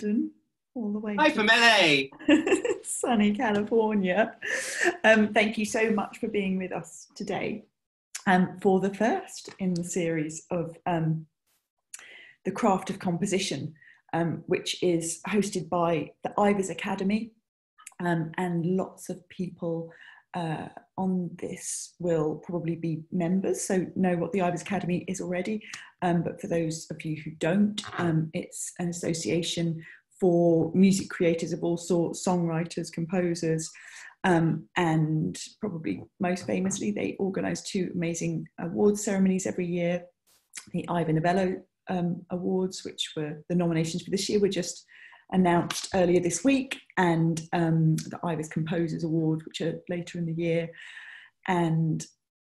London, all the way. Hi, Famele. sunny California. Um, thank you so much for being with us today um, for the first in the series of um, The Craft of Composition, um, which is hosted by the Ivors Academy. Um, and lots of people uh, on this will probably be members, so know what the Ivors Academy is already. Um, but for those of you who don't, um, it's an association for music creators of all sorts, songwriters, composers, um, and probably most famously, they organise two amazing awards ceremonies every year. The Ivor Novello um, Awards, which were the nominations for this year, were just announced earlier this week, and um, the Ivors Composers Award, which are later in the year. And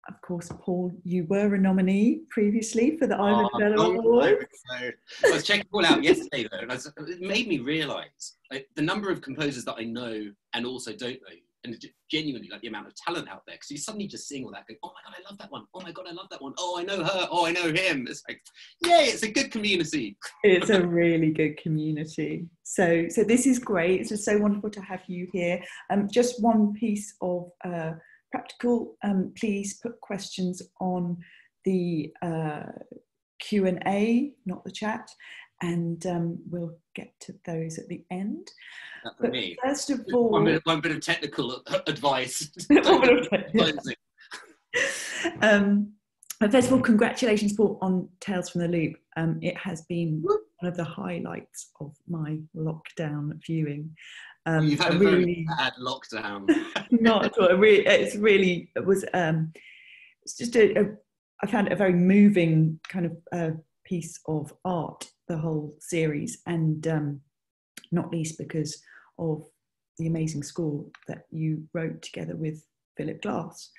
of course, Paul, you were a nominee previously for the Ivor Oh, God, Award. I I was checking it all out yesterday, though, and was, it made me realise like, the number of composers that I know and also don't know, and genuinely like the amount of talent out there. Because you're suddenly just seeing all that, going, "Oh my god, I love that one! Oh my god, I love that one! Oh, I know her! Oh, I know him!" It's like, yay! It's a good community. it's a really good community. So, so this is great. It's just so wonderful to have you here. Um, just one piece of uh, practical. Um, please put questions on the uh, Q and A, not the chat, and um, we'll get to those at the end. That's for But me. first of One all, bit, one bit of technical advice. Yeah. um, first of all, congratulations, Paul, on Tales from the Loop. Um, it has been one of the highlights of my lockdown viewing. Um, You've had a really, bad lockdown. not at all. It's really, it was, um, it's just a, a, I found it a very moving kind of uh, piece of art, the whole series, and um, not least because of the amazing score that you wrote together with Philip Glass.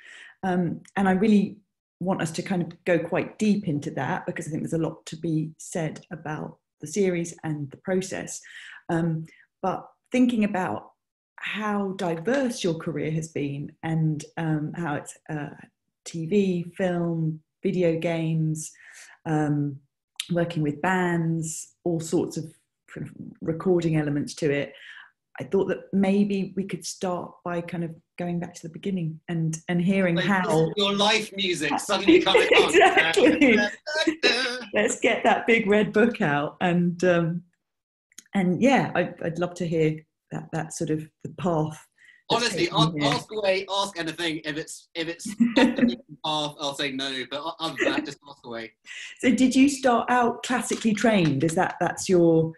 Um, and I really want us to kind of go quite deep into that because I think there's a lot to be said about the series and the process. Um, but thinking about how diverse your career has been and um, how it's uh, TV, film, video games, um, working with bands, all sorts of recording elements to it. I thought that maybe we could start by kind of going back to the beginning and and hearing Like, how. your life music suddenly coming on. Exactly. Let's get that big red book out and um, and yeah, I, I'd love to hear that that sort of the path. Honestly, ask, ask away, ask anything. If it's if it's off the beaten path, I'll say no. But other than that, just ask away. So did you start out classically trained? Is that that's your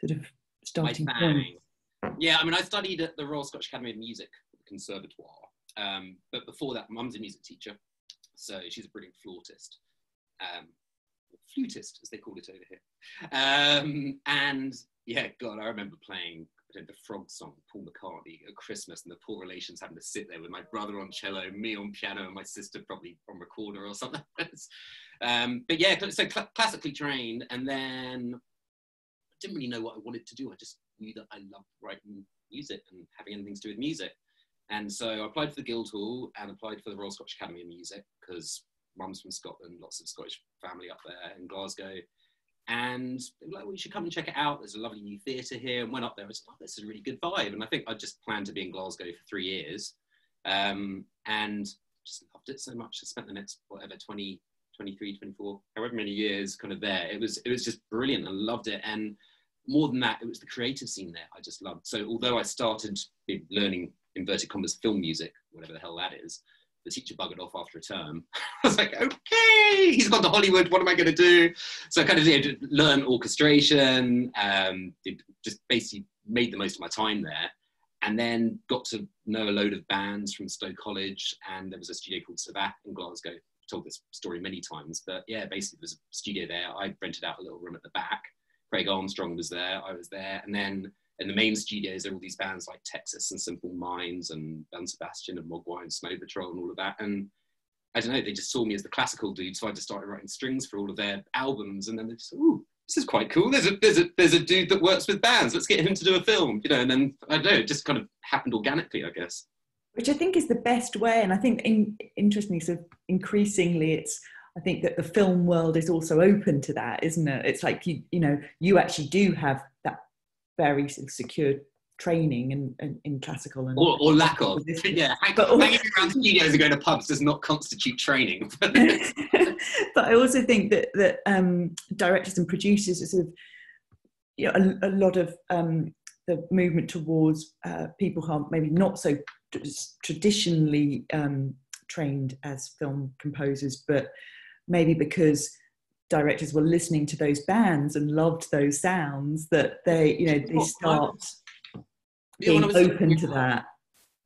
sort of starting point? Yeah, I mean, I studied at the Royal Scottish Academy of Music, Conservatoire. Um, but before that, mum's a music teacher, so she's a brilliant flautist, um, flutist as they call it over here. Um, and yeah, God, I remember playing the Frog song, Paul McCartney at Christmas, and the poor relations having to sit there with my brother on cello, me on piano, and my sister probably on recorder or something. um, but yeah, so cl- classically trained, and then I didn't really know what I wanted to do. I just knew that I loved writing music and having anything to do with music. And so I applied for the Guildhall and applied for the Royal Scottish Academy of Music because mum's from Scotland, lots of Scottish family up there in Glasgow. And they were like, well, you should come and check it out. There's a lovely new theatre here. And went up there. I was oh, this is a really good vibe. And I think I just planned to be in Glasgow for three years. Um, and just loved it so much. I spent the next, whatever, 20, 23, 24, however many years kind of there. It was, it was just brilliant. I loved it. And more than that, it was the creative scene there I just loved. So although I started learning inverted commas film music, whatever the hell that is, the teacher buggered off after a term. I was like, okay, he's gone to Hollywood. What am I going to do? So I kind of learned orchestration, um, just basically made the most of my time there. And then got to know a load of bands from Stow College, and there was a studio called CaVa in Glasgow. I've told this story many times, but yeah, basically there was a studio there. I rented out a little room at the back. Craig Armstrong was there, I was there, and then in the main studios there were all these bands like Texas and Simple Minds and Ben Sebastian and Mogwai and Snow Patrol and all of that. And I don't know, they just saw me as the classical dude, so I just started writing strings for all of their albums, and then they just, ooh, this is quite cool. There's a there's a there's a dude that works with bands. Let's get him to do a film, you know. And then I don't know, it just kind of happened organically, I guess. which I think is the best way. And I think, in, interestingly, sort of increasingly, it's I think that the film world is also open to that, isn't it? It's like you, you know, you actually do have that very secure training in, in, in classical and or, or lack of. Yeah, but hanging around studios and going to pubs does not constitute training. but I also think that that um, directors and producers are sort of you know, a, a lot of um, the movement towards uh, people who are maybe not so traditionally um, trained as film composers, but maybe because directors were listening to those bands and loved those sounds that they, you know, they start being open to that.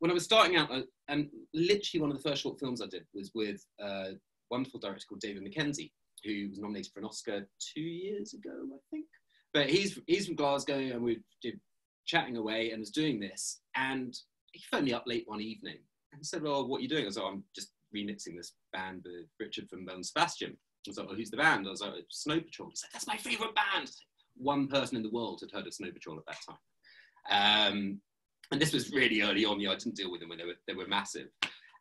When I was starting out, uh, and literally one of the first short films I did was with a wonderful director called David Mackenzie, who was nominated for an Oscar two years ago, I think. But he's he's from Glasgow, and we were chatting away and was doing this, and he phoned me up late one evening and said, "Well, what are you doing?" I was like, "I'm just remixing this band with Richard from Belle and Sebastian." I was like, "Well, who's the band?" I was like, "Snow Patrol." He said, "That's my favourite band." One person in the world had heard of Snow Patrol at that time. Um, and this was really early on. Yeah, I didn't deal with them when they were they were massive,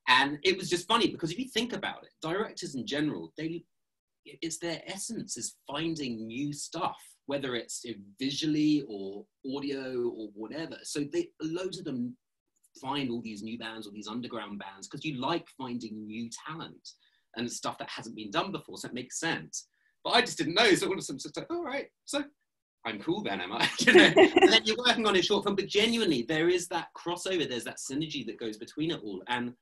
and it was just funny because if you think about it, directors in general, they it's their essence is finding new stuff, whether it's visually or audio or whatever. So they loads of them find all these new bands or these underground bands because you like finding new talent and stuff that hasn't been done before. So it makes sense. But I just didn't know. So all of a sudden, like, all right, so I'm cool then, am I? you know? and then you're working on a short film, but genuinely, there is that crossover, there's that synergy that goes between it all. And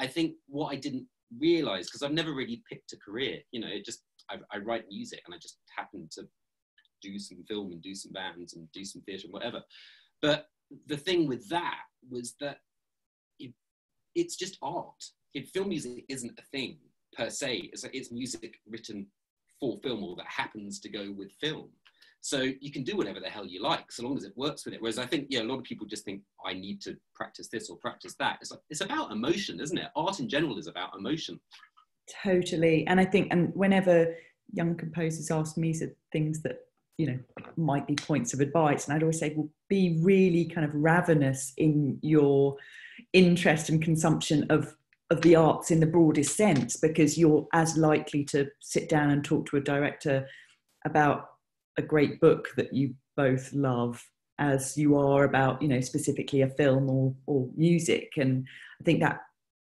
I think what I didn't realize, because I've never really picked a career, you know, it just, I, I, write music and I just happen to do some film and do some bands and do some theatre and whatever. But the thing with that was that it, it's just art. If film music isn't a thing per se, it's like it's music written for film or that happens to go with film. So you can do whatever the hell you like, so long as it works with it. Whereas I think, yeah, a lot of people just think I need to practice this or practice that. It's like it's about emotion, isn't it? Art in general is about emotion. Totally, and I think, and whenever young composers ask me things that you know might be points of advice, and I'd always say, well, be really kind of ravenous in your interest and consumption of of the arts in the broadest sense, because you're as likely to sit down and talk to a director about a great book that you both love as you are about you know specifically a film or or music. And i think that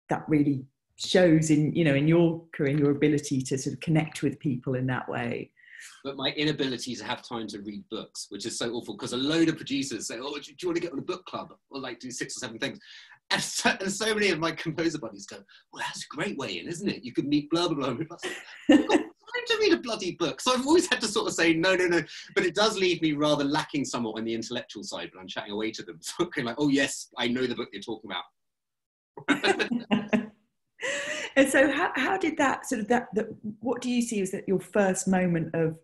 that really shows in you know in your career your ability to sort of connect with people in that way. But my inability to have time to read books which is so awful because a load of producers say oh do you want to get on a book club? Or like do six or seven things and so, and so many of my composer buddies go well that's a great way in isn't it you could meet blah blah blah time to read a bloody book. So I've always had to sort of say, no, no, no. But it does leave me rather lacking somewhat on the intellectual side when I'm chatting away to them. So I'm like, oh, yes, I know the book you're talking about. and so how, how did that sort of that, that what do you see as that your first moment of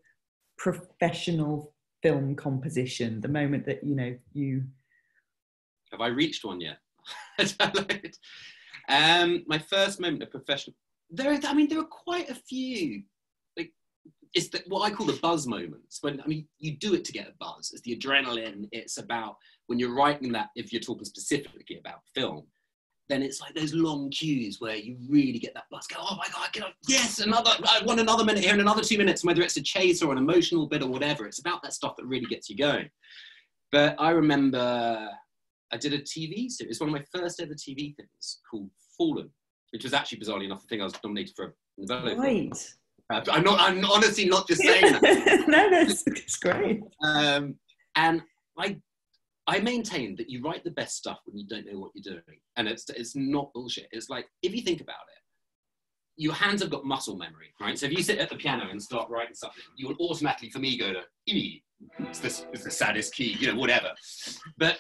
professional film composition the moment that you know you have i reached one yet um my first moment of professional there i mean there are quite a few Like, it's the, what I call the buzz moments. When I mean, you do it to get a buzz. It's the adrenaline. It's about when you're writing that. If you're talking specifically about film, then it's like those long cues where you really get that buzz. Go, oh my god, up! Yes, another. I want another minute here and another two minutes. Whether it's a chase or an emotional bit or whatever, it's about that stuff that really gets you going. But I remember I did a TV series, one of my first ever TV things called Fallen, which was actually bizarrely enough the thing I was nominated for a Novello. Right. I'm not. I'm honestly not just saying that. no, that's it's great. Um, and I, I maintain that you write the best stuff when you don't know what you're doing, and it's it's not bullshit. It's like if you think about it, your hands have got muscle memory, right? So if you sit at the piano and start writing something, you will automatically, for me, go to E. It's this it's the saddest key, you know, whatever. But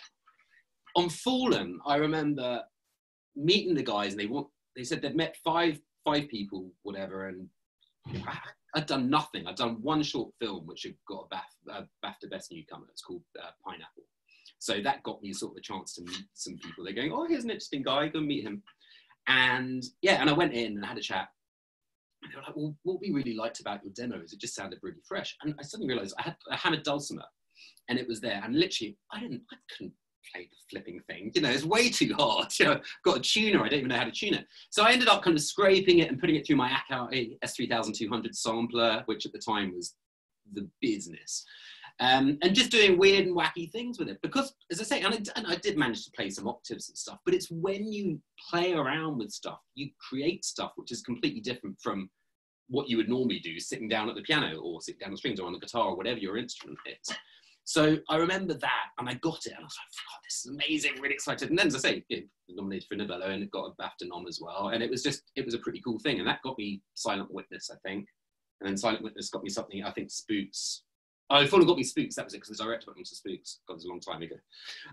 on Fallen, I remember meeting the guys, and they want they said they'd met five five people, whatever, and I'd done nothing. I'd done one short film which had got a BAF, BAFTA Best Newcomer. It's called uh, Pineapple. So that got me sort of a chance to meet some people. They're going, oh, here's an interesting guy. Go meet him. And yeah, and I went in and had a chat. And they were like, well, what we really liked about your demo is it just sounded really fresh. And I suddenly realized I had a hammered dulcimer and it was there. And literally, I didn't, I couldn't play the flipping thing. You know, it's way too hard. You know, i got a tuner, I don't even know how to tune it. So I ended up kind of scraping it and putting it through my Akai S3200 sampler, which at the time was the business. Um, and just doing weird and wacky things with it. Because, as I say, and I, and I, did manage to play some octaves and stuff, but it's when you play around with stuff, you create stuff which is completely different from what you would normally do sitting down at the piano or sitting down the strings or on the guitar or whatever your instrument is. So I remember that and I got it and I was like, God, this is amazing, really excited. And then, as I say, nominated for Novello and it got a BAFTA nom as well. And it was just, it was a pretty cool thing. And that got me Silent Witness, I think. And then Silent Witness got me something, I think Spooks. Oh, fully got me Spooks. That was it because the director went to Spooks. God, it was a long time ago.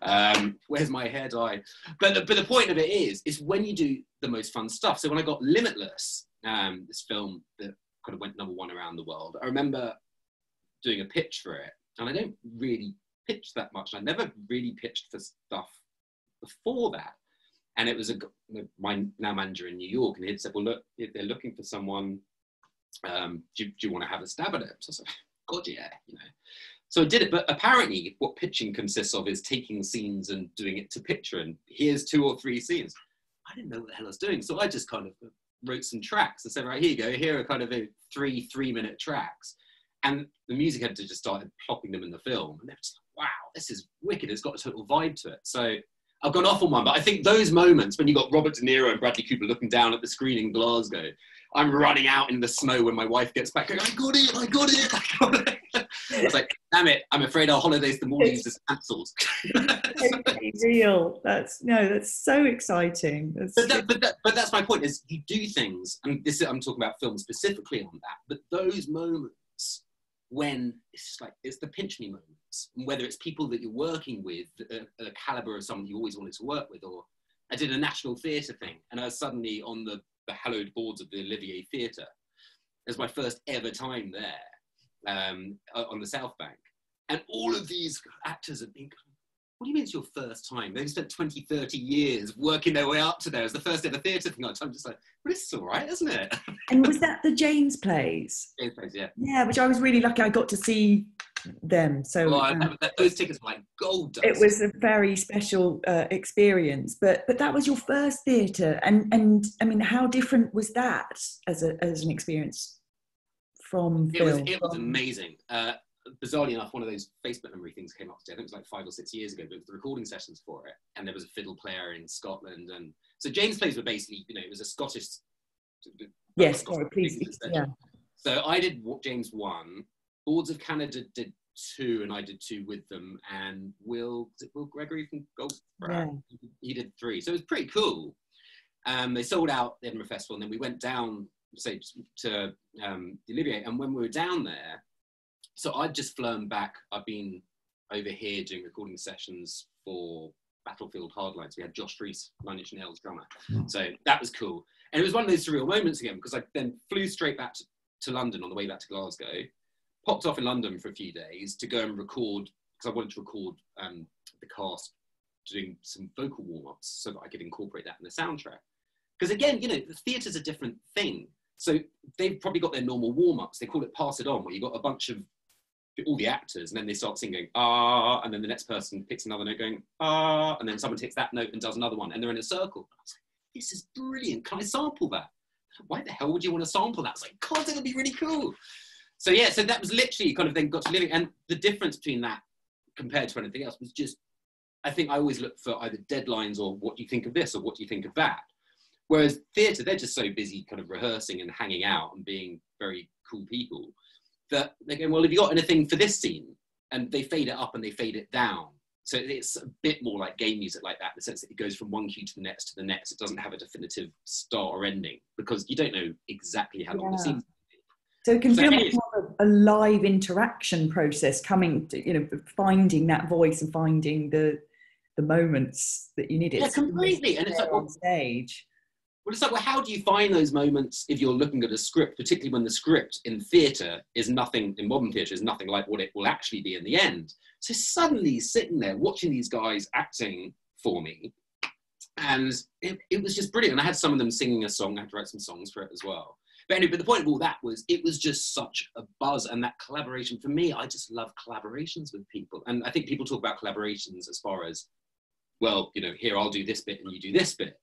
Um, where's my hair dye? But the, but the point of it is, is when you do the most fun stuff. So when I got Limitless, um, this film that kind of went number one around the world, I remember doing a pitch for it and I don't really pitch that much. I never really pitched for stuff before that. And it was a my now manager in New York, and he'd said, "Well, look, if they're looking for someone, um, do, do, you want to have a stab at it?" So I said, "God, yeah," you know. So I did it, but apparently, what pitching consists of is taking scenes and doing it to picture. And here's two or three scenes. I didn't know what the hell I was doing, so I just kind of wrote some tracks. I said, "Right, here you go. Here are kind of a three three-minute tracks." And the music editor just started plopping them in the film, and they were just like, "Wow, this is wicked! It's got a total vibe to it." So I've gone off on one, but I think those moments when you got Robert De Niro and Bradley Cooper looking down at the screen in Glasgow, I'm running out in the snow when my wife gets back, going, "I got it! I got it! I got it!" it's like, damn it! I'm afraid our holidays the Maldives is cancelled. real. That's no, that's so exciting. That's but, that, but, that, but that's my point: is you do things, and this I'm talking about film specifically on that. But those moments when it's like it's the pinch me moments, whether it's people that you're working with, a, a caliber of someone you always wanted to work with, or I did a national theatre thing, and I was suddenly on the, the hallowed boards of the Olivier Theatre. It was my first ever time there um, on the South Bank, and all of these actors have been what do you mean it's your first time? They've spent 20, 30 years working their way up to there. It's the first ever theatre thing. I'm just like, well, this is all right, isn't it? and was that the James plays? James plays, yeah. Yeah, which I was really lucky. I got to see them. So well, um, those tickets were like gold dust. It was a very special uh, experience. But but that was your first theatre, and and I mean, how different was that as a as an experience from it film? Was, it was amazing. Uh, bizarrely enough, one of those Facebook memory things came up today. I think it was like five or six years ago, but the recording sessions for it, and there was a fiddle player in Scotland, and so James plays were basically, you know, it was a Scottish. Yes, Scottish please. Yeah. So I did James one, Boards of Canada did two, and I did two with them, and Will Will Gregory from Gold, yeah. he did three. So it was pretty cool. Um, they sold out the Edinburgh Festival, and then we went down, say, to um, the Olivier, and when we were down there so I'd just flown back. I've been over here doing recording sessions for Battlefield Hardlines. We had Josh Freese, Nine Inch Nails drummer. Mm. So that was cool. And it was one of those surreal moments again because I then flew straight back to, to London on the way back to Glasgow, popped off in London for a few days to go and record because I wanted to record um, the cast doing some vocal warm ups so that I could incorporate that in the soundtrack. Because again, you know, the theatre's a different thing. So they've probably got their normal warm ups. They call it pass it on, where you've got a bunch of all the actors, and then they start singing ah, and then the next person picks another note going ah, and then someone takes that note and does another one, and they're in a circle. I was like, this is brilliant. Can I sample that? Why the hell would you want to sample that? I was like, God, that would be really cool. So yeah, so that was literally kind of then got to living, and the difference between that compared to anything else was just, I think I always look for either deadlines or what do you think of this or what do you think of that. Whereas theatre, they're just so busy kind of rehearsing and hanging out and being very cool people that they're going, well, have you got anything for this scene? And they fade it up and they fade it down. So it's a bit more like game music like that, in the sense that it goes from one cue to the next to the next. It doesn't have a definitive start or ending because you don't know exactly how long yeah. the scene. So it can so feel much more a live interaction process, coming to you know finding that voice and finding the the moments that you need. It yeah, completely. And it's like on stage. Well, it's like, well, how do you find those moments if you're looking at a script, particularly when the script in theatre is nothing, in modern theatre, is nothing like what it will actually be in the end? So suddenly sitting there watching these guys acting for me, and it, it was just brilliant. And I had some of them singing a song, I had to write some songs for it as well. But anyway, but the point of all that was it was just such a buzz and that collaboration. For me, I just love collaborations with people. And I think people talk about collaborations as far as well, you know, here I'll do this bit and you do this bit.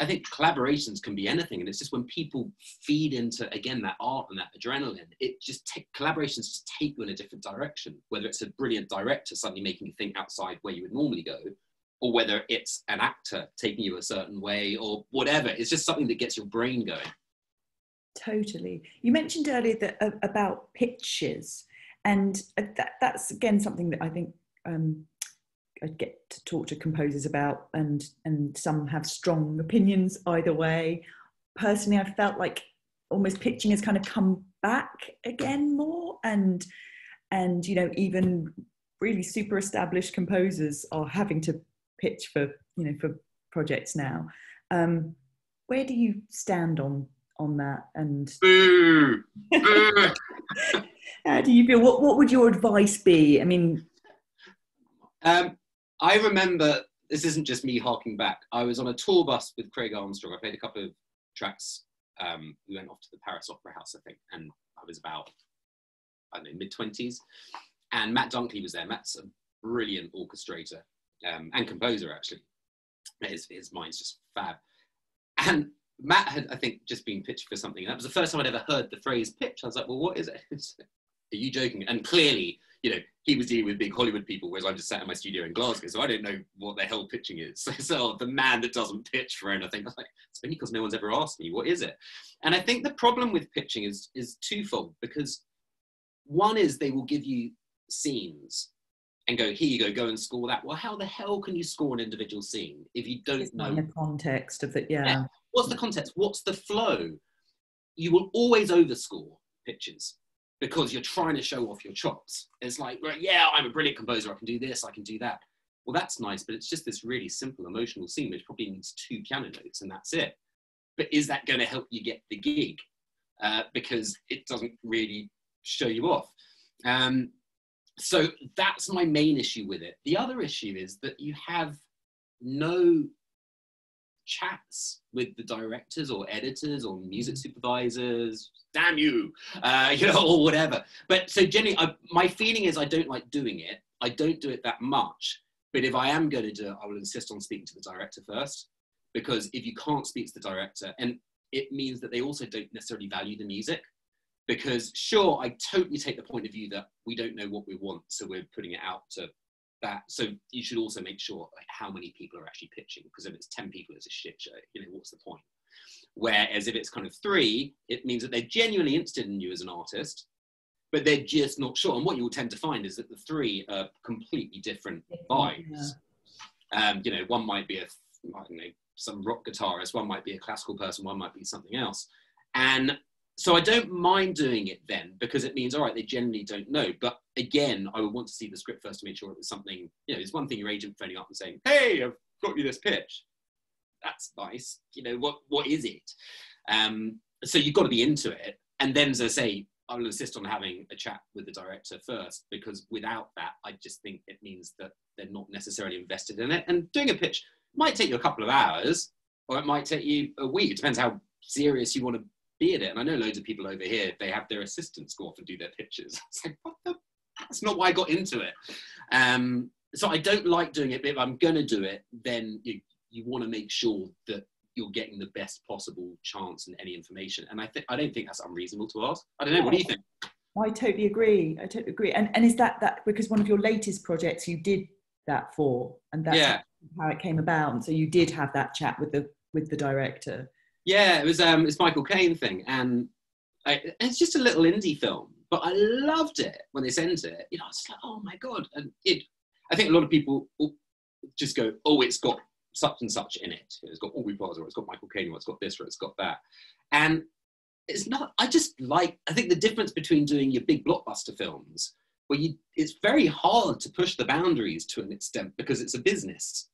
I think collaborations can be anything, and it's just when people feed into again that art and that adrenaline, it just take collaborations just take you in a different direction. Whether it's a brilliant director suddenly making you think outside where you would normally go, or whether it's an actor taking you a certain way, or whatever, it's just something that gets your brain going. Totally. You mentioned earlier that uh, about pitches, and uh, that, that's again something that I think um, I get to talk to composers about, and and some have strong opinions either way. Personally, I felt like almost pitching has kind of come back again more, and and you know even really super established composers are having to pitch for you know for projects now. Um, where do you stand on on that? And Boo! Boo! how do you feel? What what would your advice be? I mean, um, I remember this isn't just me harking back. I was on a tour bus with Craig Armstrong. I played a couple of tracks. Um, we went off to the Paris Opera House, I think, and I was about, I don't know, mid 20s. And Matt Dunkley was there. Matt's a brilliant orchestrator um, and composer, actually. His, his mind's just fab. And Matt had, I think, just been pitched for something. And That was the first time I'd ever heard the phrase pitch. I was like, well, what is it? Are you joking? And clearly, you know, he was dealing with big Hollywood people, whereas I'm just sat in my studio in Glasgow, so I don't know what the hell pitching is. So, so the man that doesn't pitch for anything, I was like, it's only because no one's ever asked me, what is it? And I think the problem with pitching is is twofold because one is they will give you scenes and go, here you go, go and score that. Well, how the hell can you score an individual scene if you don't it's know in the context of it, yeah. yeah. What's the context? What's the flow? You will always overscore pitches because you're trying to show off your chops. It's like, well, yeah, I'm a brilliant composer. I can do this. I can do that. Well, that's nice, but it's just this really simple emotional scene which probably needs two piano notes and that's it. But is that going to help you get the gig? Uh, because it doesn't really show you off. Um, so that's my main issue with it. The other issue is that you have no chats with the directors or editors or music supervisors. Damn you. Uh, you know or whatever. But so generally I, my feeling is i don't like doing it. I don't do it that much. But if i am going to do it i will insist on speaking to the director first. Because if you can't speak to the director and it means that they also don't necessarily value the music. Because sure i totally take the point of view that we don't know what we want so we're putting it out to that so you should also make sure like, how many people are actually pitching because if it's 10 people it's a shit show you know what's the point? Whereas if it's kind of three it means that they're genuinely interested in you as an artist but they're just not sure. And what you will tend to find is that the three are completely different vibes. Yeah. um, you know one might be a i don't know some rock guitarist one might be a classical person one might be something else. And so I don't mind doing it then because it means all right they generally don't know. But again, I would want to see the script first to make sure it was something. You know, it's one thing your agent phoning up and saying, "Hey, I've got you this pitch." That's nice. You know what? What is it? Um, so you've got to be into it. And then, as I say, I will insist on having a chat with the director first because without that, I just think it means that they're not necessarily invested in it. And doing a pitch might take you a couple of hours, or it might take you a week. It depends how serious you want to in. And I know loads of people over here, they have their assistants go off and do their pitches. It's like, what the? That's not why I got into it. Um, so I don't like doing it, but if I'm going to do it, then you, you want to make sure that you're getting the best possible chance and any information. And I think I don't think that's unreasonable to ask. I don't know. What do you think? I totally agree. I totally agree. And and is that that because one of your latest projects you did that for, and that's yeah. how it came about. And so you did have that chat with the with the director. Yeah, it was um, it's Michael Caine thing, and I, it's just a little indie film, but I loved it when they sent it. You know, I it's like, oh my god, and it. I think a lot of people just go, oh, it's got such and such in it. It's got Aubrey Plaza, or it's got Michael Caine, or it's got this, or it's got that, and it's not. I just like. I think the difference between doing your big blockbuster films, where you, it's very hard to push the boundaries to an extent because it's a business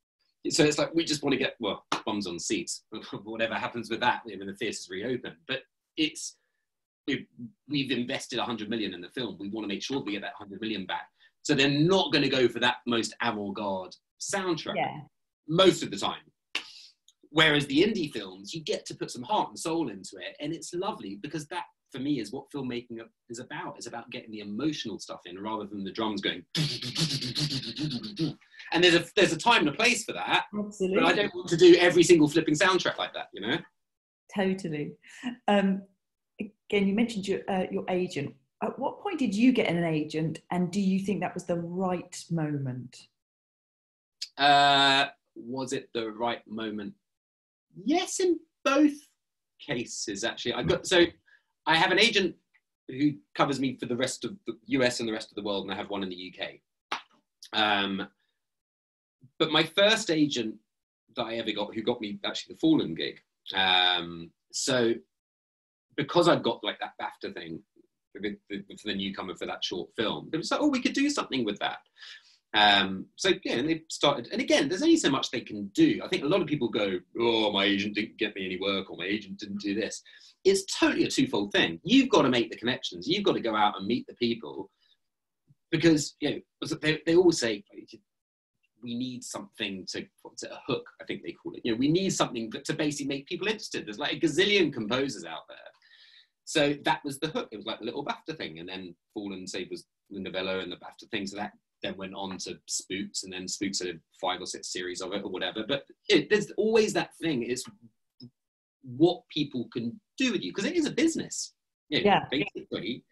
so it's like we just want to get well bums on seats whatever happens with that when the theatres reopen but it's we've invested 100 million in the film. We want to make sure we get that 100 million back. So they're not going to go for that most avant-garde soundtrack yeah. most of the time. Whereas the indie films you get to put some heart and soul into it and it's lovely because that for me is what filmmaking is about. It's about getting the emotional stuff in rather than the drums going. and and there's a there's a time and a place for that. Absolutely. But I don't want to do every single flipping soundtrack like that, you know. Totally. Um, again, you mentioned your uh, your agent. At what point did you get an agent, and do you think that was the right moment? Uh, was it the right moment? Yes, in both cases, actually. I got so I have an agent who covers me for the rest of the US and the rest of the world, and I have one in the UK. Um, but my first agent that I ever got, who got me actually the Fallen gig, um, so because I'd got like that BAFTA thing for the, for the newcomer for that short film, it was like, oh, we could do something with that. Um, so yeah, and they started, and again, there's only so much they can do. I think a lot of people go, "Oh, my agent didn't get me any work, or my agent didn't do this." It's totally a twofold thing. You've got to make the connections. You've got to go out and meet the people, because you know they, they always say we need something to it, a hook. I think they call it. You know, we need something to basically make people interested. There's like a gazillion composers out there. So that was the hook. It was like the little BAFTA thing, and then Fallen Save was the Novello and the BAFTA thing. So that then went on to Spooks, and then Spooks had five or six series of it or whatever. But it, there's always that thing is what people can do with you because it is a business. You know, Yeah. Basically,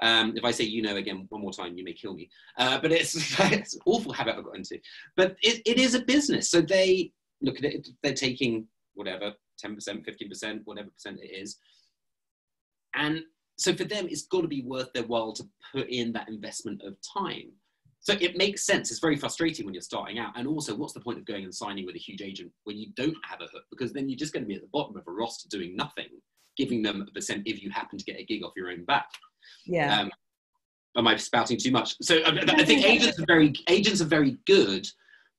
um, if I say you know again one more time, you may kill me. Uh, but it's, it's an awful habit I've got into. But it, it is a business, so they look at it. They're taking whatever ten percent, fifteen percent, whatever percent it is, and so for them, it's got to be worth their while to put in that investment of time. So it makes sense. It's very frustrating when you're starting out. And also, what's the point of going and signing with a huge agent when you don't have a hook? Because then you're just going to be at the bottom of a roster doing nothing, giving them a percent if you happen to get a gig off your own back. Yeah. Um, am I spouting too much? So I, I think agents are very agents are very good,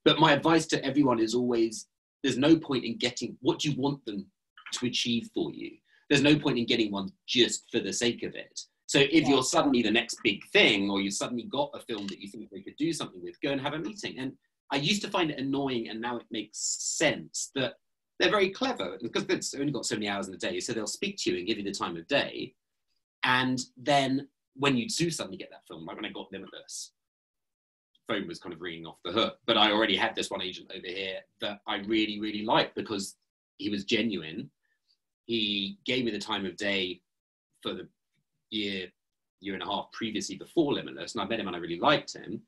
but my advice to everyone is always: there's no point in getting what you want them to achieve for you. There's no point in getting one just for the sake of it. So if Yeah. you're suddenly the next big thing, or you've suddenly got a film that you think they could do something with, go and have a meeting. And I used to find it annoying, and now it makes sense that they're very clever because they've only got so many hours in a day, so they'll speak to you and give you the time of day. And then when you do suddenly get that film, like when I got Limitless, phone was kind of ringing off the hook. But I already had this one agent over here that I really, really liked because he was genuine. He gave me the time of day for the year, year and a half previously before Limitless, and I met him and I really liked him.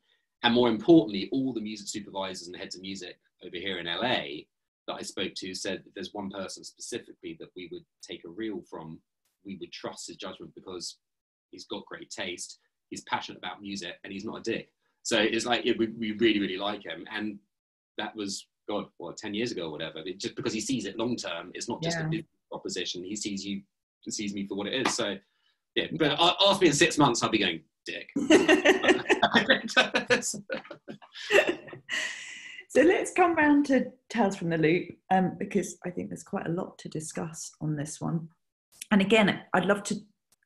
And more importantly, all the music supervisors and heads of music over here in LA that I spoke to said that there's one person specifically that we would take a reel from. We would trust his judgment because he's got great taste, he's passionate about music, and he's not a dick. So it's like yeah, we, we really, really like him. And that was, God, what, 10 years ago or whatever. It, just because he sees it long term, it's not just Yeah. a business proposition. He sees you, sees me for what it is. So, yeah, but ask me in six months, I'll be going, dick. so let's come round to Tales from the Loop um, because I think there's quite a lot to discuss on this one. And again, I'd love to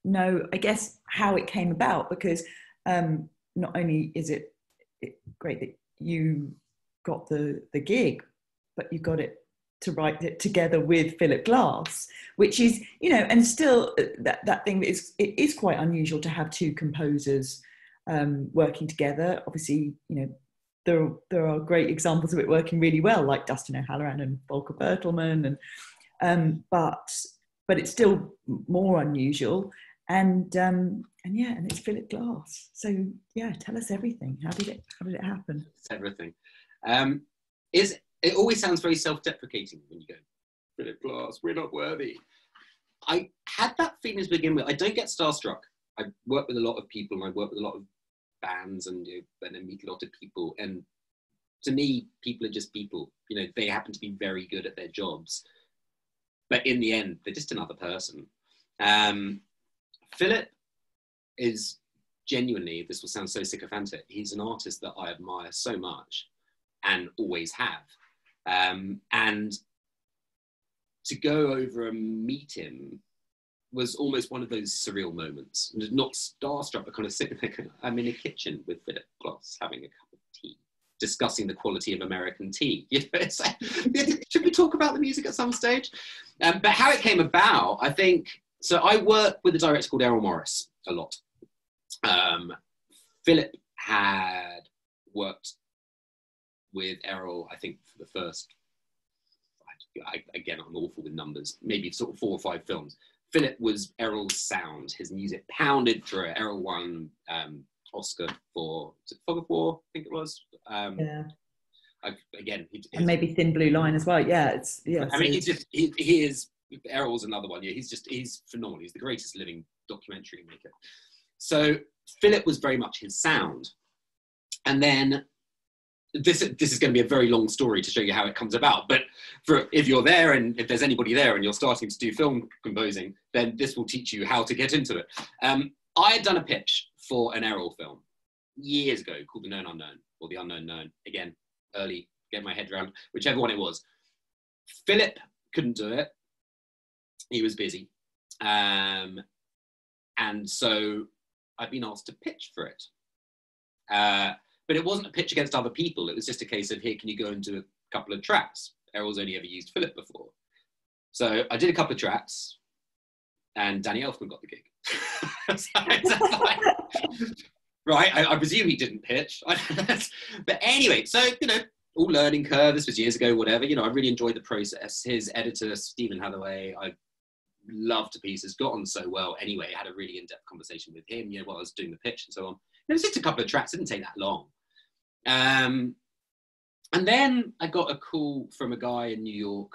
know, I guess, how it came about because um, not only is it it- great that you got the, the gig, but you got it to write it together with Philip Glass, which is, you know, and still uh, that, that thing is, it is quite unusual to have two composers um, working together. Obviously, you know, there, there are great examples of it working really well, like Dustin O'Halloran and Volker Bertelmann, and um, but but it's still more unusual. And um, and yeah, and it's Philip Glass. So yeah, tell us everything. How did it how did it happen? It's everything. Um, is it always sounds very self-deprecating when you go, Philip Glass, we're not worthy. I had that feeling to begin with. I don't get starstruck. I work with a lot of people and I work with a lot of bands and you know, and I meet a lot of people. And to me, people are just people. You know, they happen to be very good at their jobs, but in the end, they're just another person. Um, Philip is genuinely, this will sound so sycophantic, he's an artist that I admire so much and always have. Um, and to go over and meet him was almost one of those surreal moments. Not starstruck, but kind of sitting there, I'm in a kitchen with Philip Glass having a cup of tea, discussing the quality of American tea. Should we talk about the music at some stage? Um, but how it came about, I think, so I work with a director called Errol Morris a lot. Um, Philip had worked with Errol, I think, for the first, I, again, I'm awful with numbers, maybe sort of four or five films. Philip was Errol's sound. His music pounded through it. Errol won um, Oscar for Fog of War, I think it was. Um, yeah. I, again, he, and maybe Thin Blue Line as well. Yeah, it's yeah. I mean, he just he, he is Errol's another one. Yeah, he's just he's phenomenal. He's the greatest living documentary maker. So Philip was very much his sound, and then this this is going to be a very long story to show you how it comes about. But for if you're there and if there's anybody there and you're starting to do film composing, then this will teach you how to get into it. Um, I had done a pitch for an Errol film years ago called The Known Unknown or The Unknown Known. Again, early, get my head around whichever one it was. Philip couldn't do it. He was busy. Um, and so I'd been asked to pitch for it. Uh, but it wasn't a pitch against other people. It was just a case of here, can you go and do a couple of tracks? Errol's only ever used Philip before. So I did a couple of tracks and Danny Elfman got the gig. right, I, I, presume he didn't pitch. but anyway, so, you know, all learning curve. This was years ago, whatever. You know, I really enjoyed the process. His editor, Stephen Hathaway, I loved to pieces, got on so well anyway. I had a really in depth conversation with him, you know, while I was doing the pitch and so on. It was just a couple of tracks, it didn't take that long. Um, and then I got a call from a guy in New York,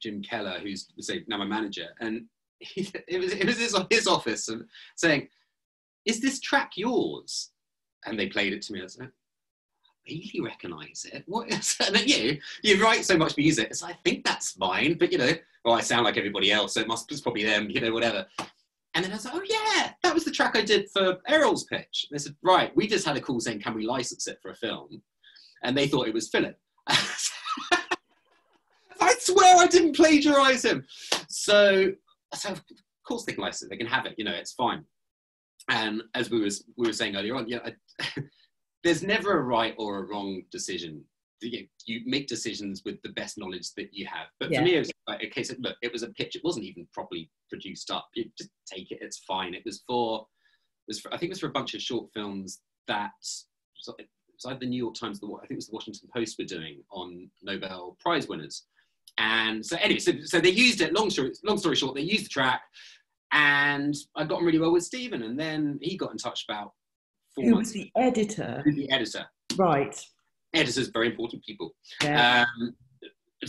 Jim Keller, who's say now my manager, and he, it was it was his, his office and saying, "Is this track yours?" And they played it to me. I like, I really recognise it. What is and you you write so much music. I think that's mine, but you know, well, I sound like everybody else, so it must it's probably them. You know, whatever. And then I like, oh yeah, that was the track I did for Errol's pitch. And they said, right, we just had a call saying, can we license it for a film? And they thought it was Philip. I swear I didn't plagiarize him. So, so of course they can license it. They can have it. You know, it's fine. And as we was we were saying earlier on, yeah, I, there's never a right or a wrong decision you, you, make decisions with the best knowledge that you have. But yeah. for me, it was like a case of look, it was a pitch. It wasn't even properly produced up. You just take it. It's fine. It was for, it was for, I think it was for a bunch of short films that it was either the New York Times, the I think it was the Washington Post were doing on Nobel Prize winners. And so anyway, so, so they used it. Long story, long story short, they used the track, and I got on really well with Stephen. And then he got in touch about. Who was the editor? The editor. Right editors, very important people. Yeah. Um,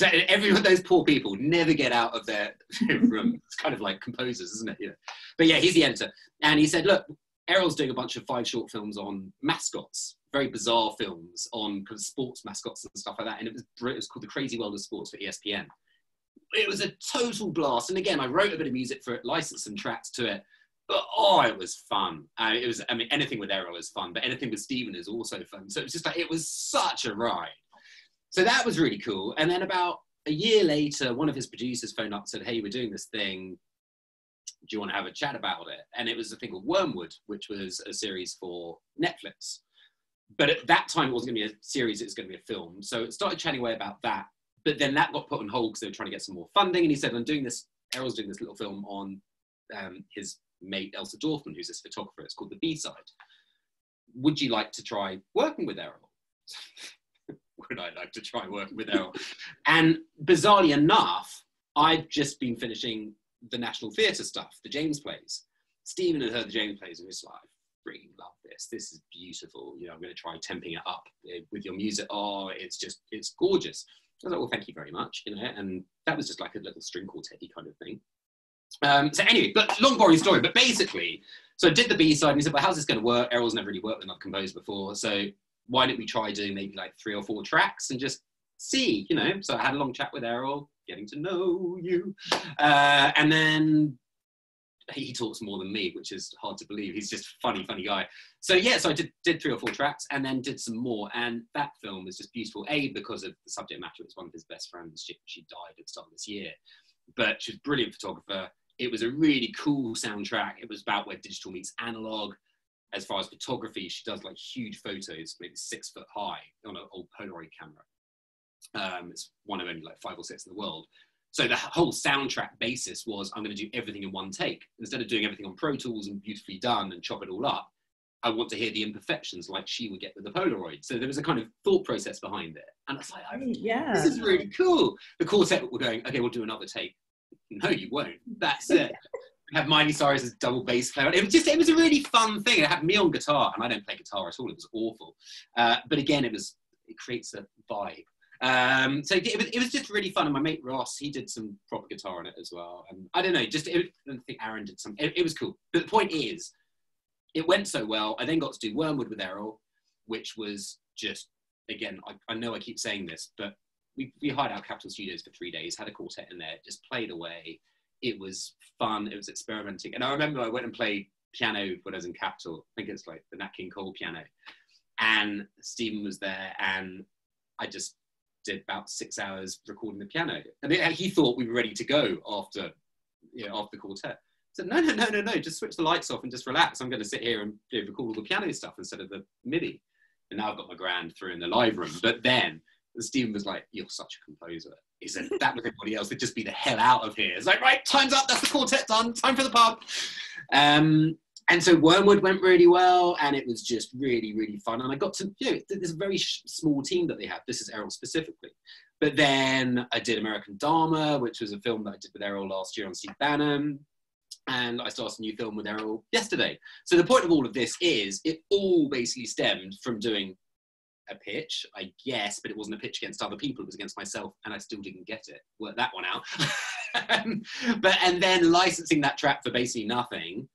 every one of those poor people never get out of their room. it's kind of like composers, isn't it? Yeah. But yeah, he's the editor. And he said, look, Errol's doing a bunch of five short films on mascots, very bizarre films on kind of sports mascots and stuff like that. And it was, it was called The Crazy World of Sports for ESPN. It was a total blast. And again, I wrote a bit of music for it, licensed some tracks to it. But oh, it was fun. Uh, it was, I mean, anything with Errol is fun, but anything with Stephen is also fun. So it was just like, it was such a ride. So that was really cool. And then about a year later, one of his producers phoned up and said, Hey, we're doing this thing. Do you want to have a chat about it? And it was a thing called Wormwood, which was a series for Netflix. But at that time, it wasn't going to be a series, it was going to be a film. So it started chatting away about that. But then that got put on hold because they were trying to get some more funding. And he said, I'm doing this, Errol's doing this little film on um, his mate Elsa Dorfman, who's this photographer. It's called The B Side. Would you like to try working with Errol? Would I like to try working with Errol? and bizarrely enough, I'd just been finishing the National Theatre stuff, the James plays. Stephen had heard the James plays and was like, freaking love this. This is beautiful. You know, I'm going to try temping it up eh, with your music. Oh, it's just, it's gorgeous. I was like, well, thank you very much. You know, and that was just like a little string quartet kind of thing. Um, so anyway, but long boring story, but basically, so I did the B side and he said, well, how's this going to work? Errol's never really worked with another composer before. So why don't we try doing maybe like three or four tracks and just see, you know? So I had a long chat with Errol, getting to know you. Uh, and then he talks more than me, which is hard to believe. He's just funny, funny guy. So yeah, so I did, did three or four tracks and then did some more. And that film was just beautiful. A, because of the subject matter. It was one of his best friends. She, she died at the start of this year but she's a brilliant photographer. It was a really cool soundtrack. It was about where digital meets analog. As far as photography, she does like huge photos, maybe six foot high on an old Polaroid camera. Um, it's one of only like five or six in the world. So the whole soundtrack basis was I'm going to do everything in one take. Instead of doing everything on Pro Tools and beautifully done and chop it all up, I want to hear the imperfections like she would get with the Polaroid. So there was a kind of thought process behind it. And I was like, yeah, this is really cool. The quartet were going, okay, we'll do another take. No, you won't. That's it. We have Miley Cyrus as double bass player. It was just, it was a really fun thing. It had me on guitar, and I don't play guitar at all. It was awful. Uh, but again, it was, it creates a vibe. Um, so it, was, it was just really fun. And my mate Ross, he did some proper guitar on it as well. And I don't know, just it, I think Aaron did some. It, it, was cool. But the point is, it went so well. I then got to do Wormwood with Errol, which was just again. I, I know I keep saying this, but we, we hired out Capitol Studios for three days, had a quartet in there, just played away. It was fun. It was experimenting. And I remember I went and played piano when I was in Capitol. I think it's like the Nat King Cole piano. And Stephen was there, and I just did about six hours recording the piano. And it, he thought we were ready to go after, you know, after the quartet. Said, no, no, no, no, no, just switch the lights off and just relax. I'm going to sit here and you know, record all the piano stuff instead of the MIDI. And now I've got my grand through in the live room. But then Stephen was like, you're such a composer. He said, that was everybody else, they'd just be the hell out of here. It's like, right, time's up, that's the quartet done, time for the pub. Um, and so Wormwood went really well, and it was just really, really fun. And I got to, you know, there's a very small team that they have. This is Errol specifically. But then I did American Dharma, which was a film that I did with Errol last year on Steve Bannon. And I started a new film with Errol yesterday. So the point of all of this is it all basically stemmed from doing a pitch, I guess, but it wasn't a pitch against other people, it was against myself, and I still didn't get it. Work that one out. but and then licensing that track for basically nothing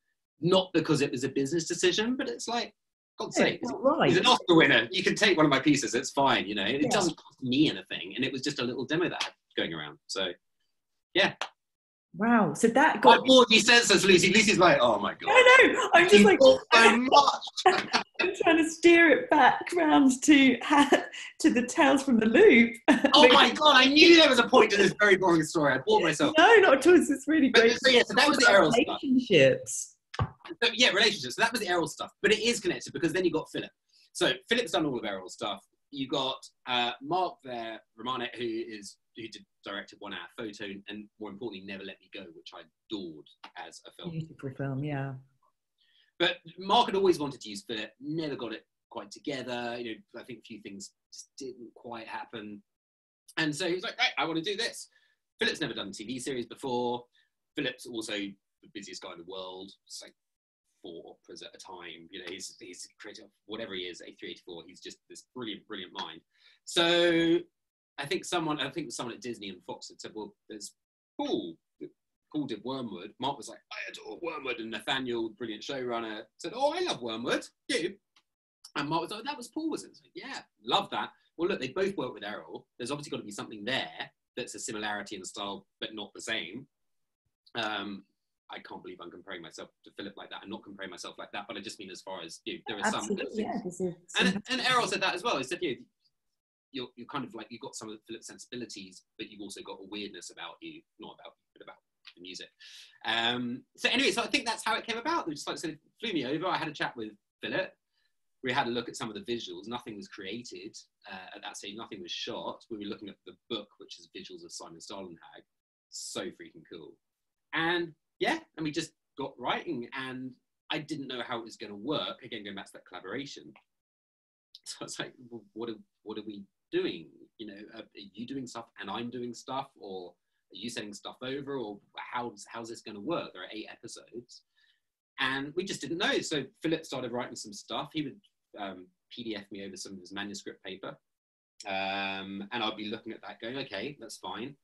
not because it was a business decision, but it's like, God's sake, right. he's an Oscar winner. You can take one of my pieces, it's fine, you know. It yeah. doesn't cost me anything. And it was just a little demo that I had going around. So, yeah. Wow. So that got. My board, he says, says Lucy. Lucy's like, oh my God. I know. I'm just like. so much. I'm trying to steer it back round to to the tales from the loop. Oh my God. I knew there was a point to this very boring story. I bored myself. No, not at all. It's really great. So, yeah, so that was the Errol relationships. So, yeah, relationships. So that was the Errol stuff, but it is connected because then you got Philip. So Philip's done all of Errol's stuff. You got uh, Mark there, Romanek, who is who did directed One Hour Photo, and more importantly, Never Let Me Go, which I adored as a film. Beautiful film, yeah. But Mark had always wanted to use Philip, never got it quite together. You know, I think a few things just didn't quite happen. And so he was like, right, I want to do this. Philip's never done a TV series before. Philip's also the busiest guy in the world. It's like four operas at a time. You know, he's he's creative, whatever he is, A384. He's just this brilliant, brilliant mind. So I think someone, I think someone at Disney and Fox had said, well, there's Paul. Paul did Wormwood. Mark was like, I adore Wormwood. And Nathaniel, brilliant showrunner, said, Oh, I love Wormwood. You? And Mark was like, That was Paul, was it? Like, yeah, love that. Well, look, they both work with Errol. There's obviously got to be something there that's a similarity in the style, but not the same. Um, I can't believe I'm comparing myself to Philip like that. I'm not comparing myself like that, but I just mean as far as you know, there are Absolutely, some. Yeah, and, and Errol said that as well. He said, you know, you're, you're kind of like, you've got some of Philip's sensibilities, but you've also got a weirdness about you, not about you, but about the music. Um, so anyway, so I think that's how it came about. They just like said, flew me over. I had a chat with Philip. We had a look at some of the visuals. Nothing was created uh, at that stage. Nothing was shot. We were looking at the book, which is visuals of Simon Stalenhag. So freaking cool. And yeah, and we just got writing, and I didn't know how it was going to work. Again, going back to that collaboration. So I was like, what are what are we doing? You know, are you doing stuff and I'm doing stuff, or are you sending stuff over, or how's how's this going to work? There are eight episodes, and we just didn't know. So Philip started writing some stuff. He would um, PDF me over some of his manuscript paper, um, and I'd be looking at that, going, okay, that's fine.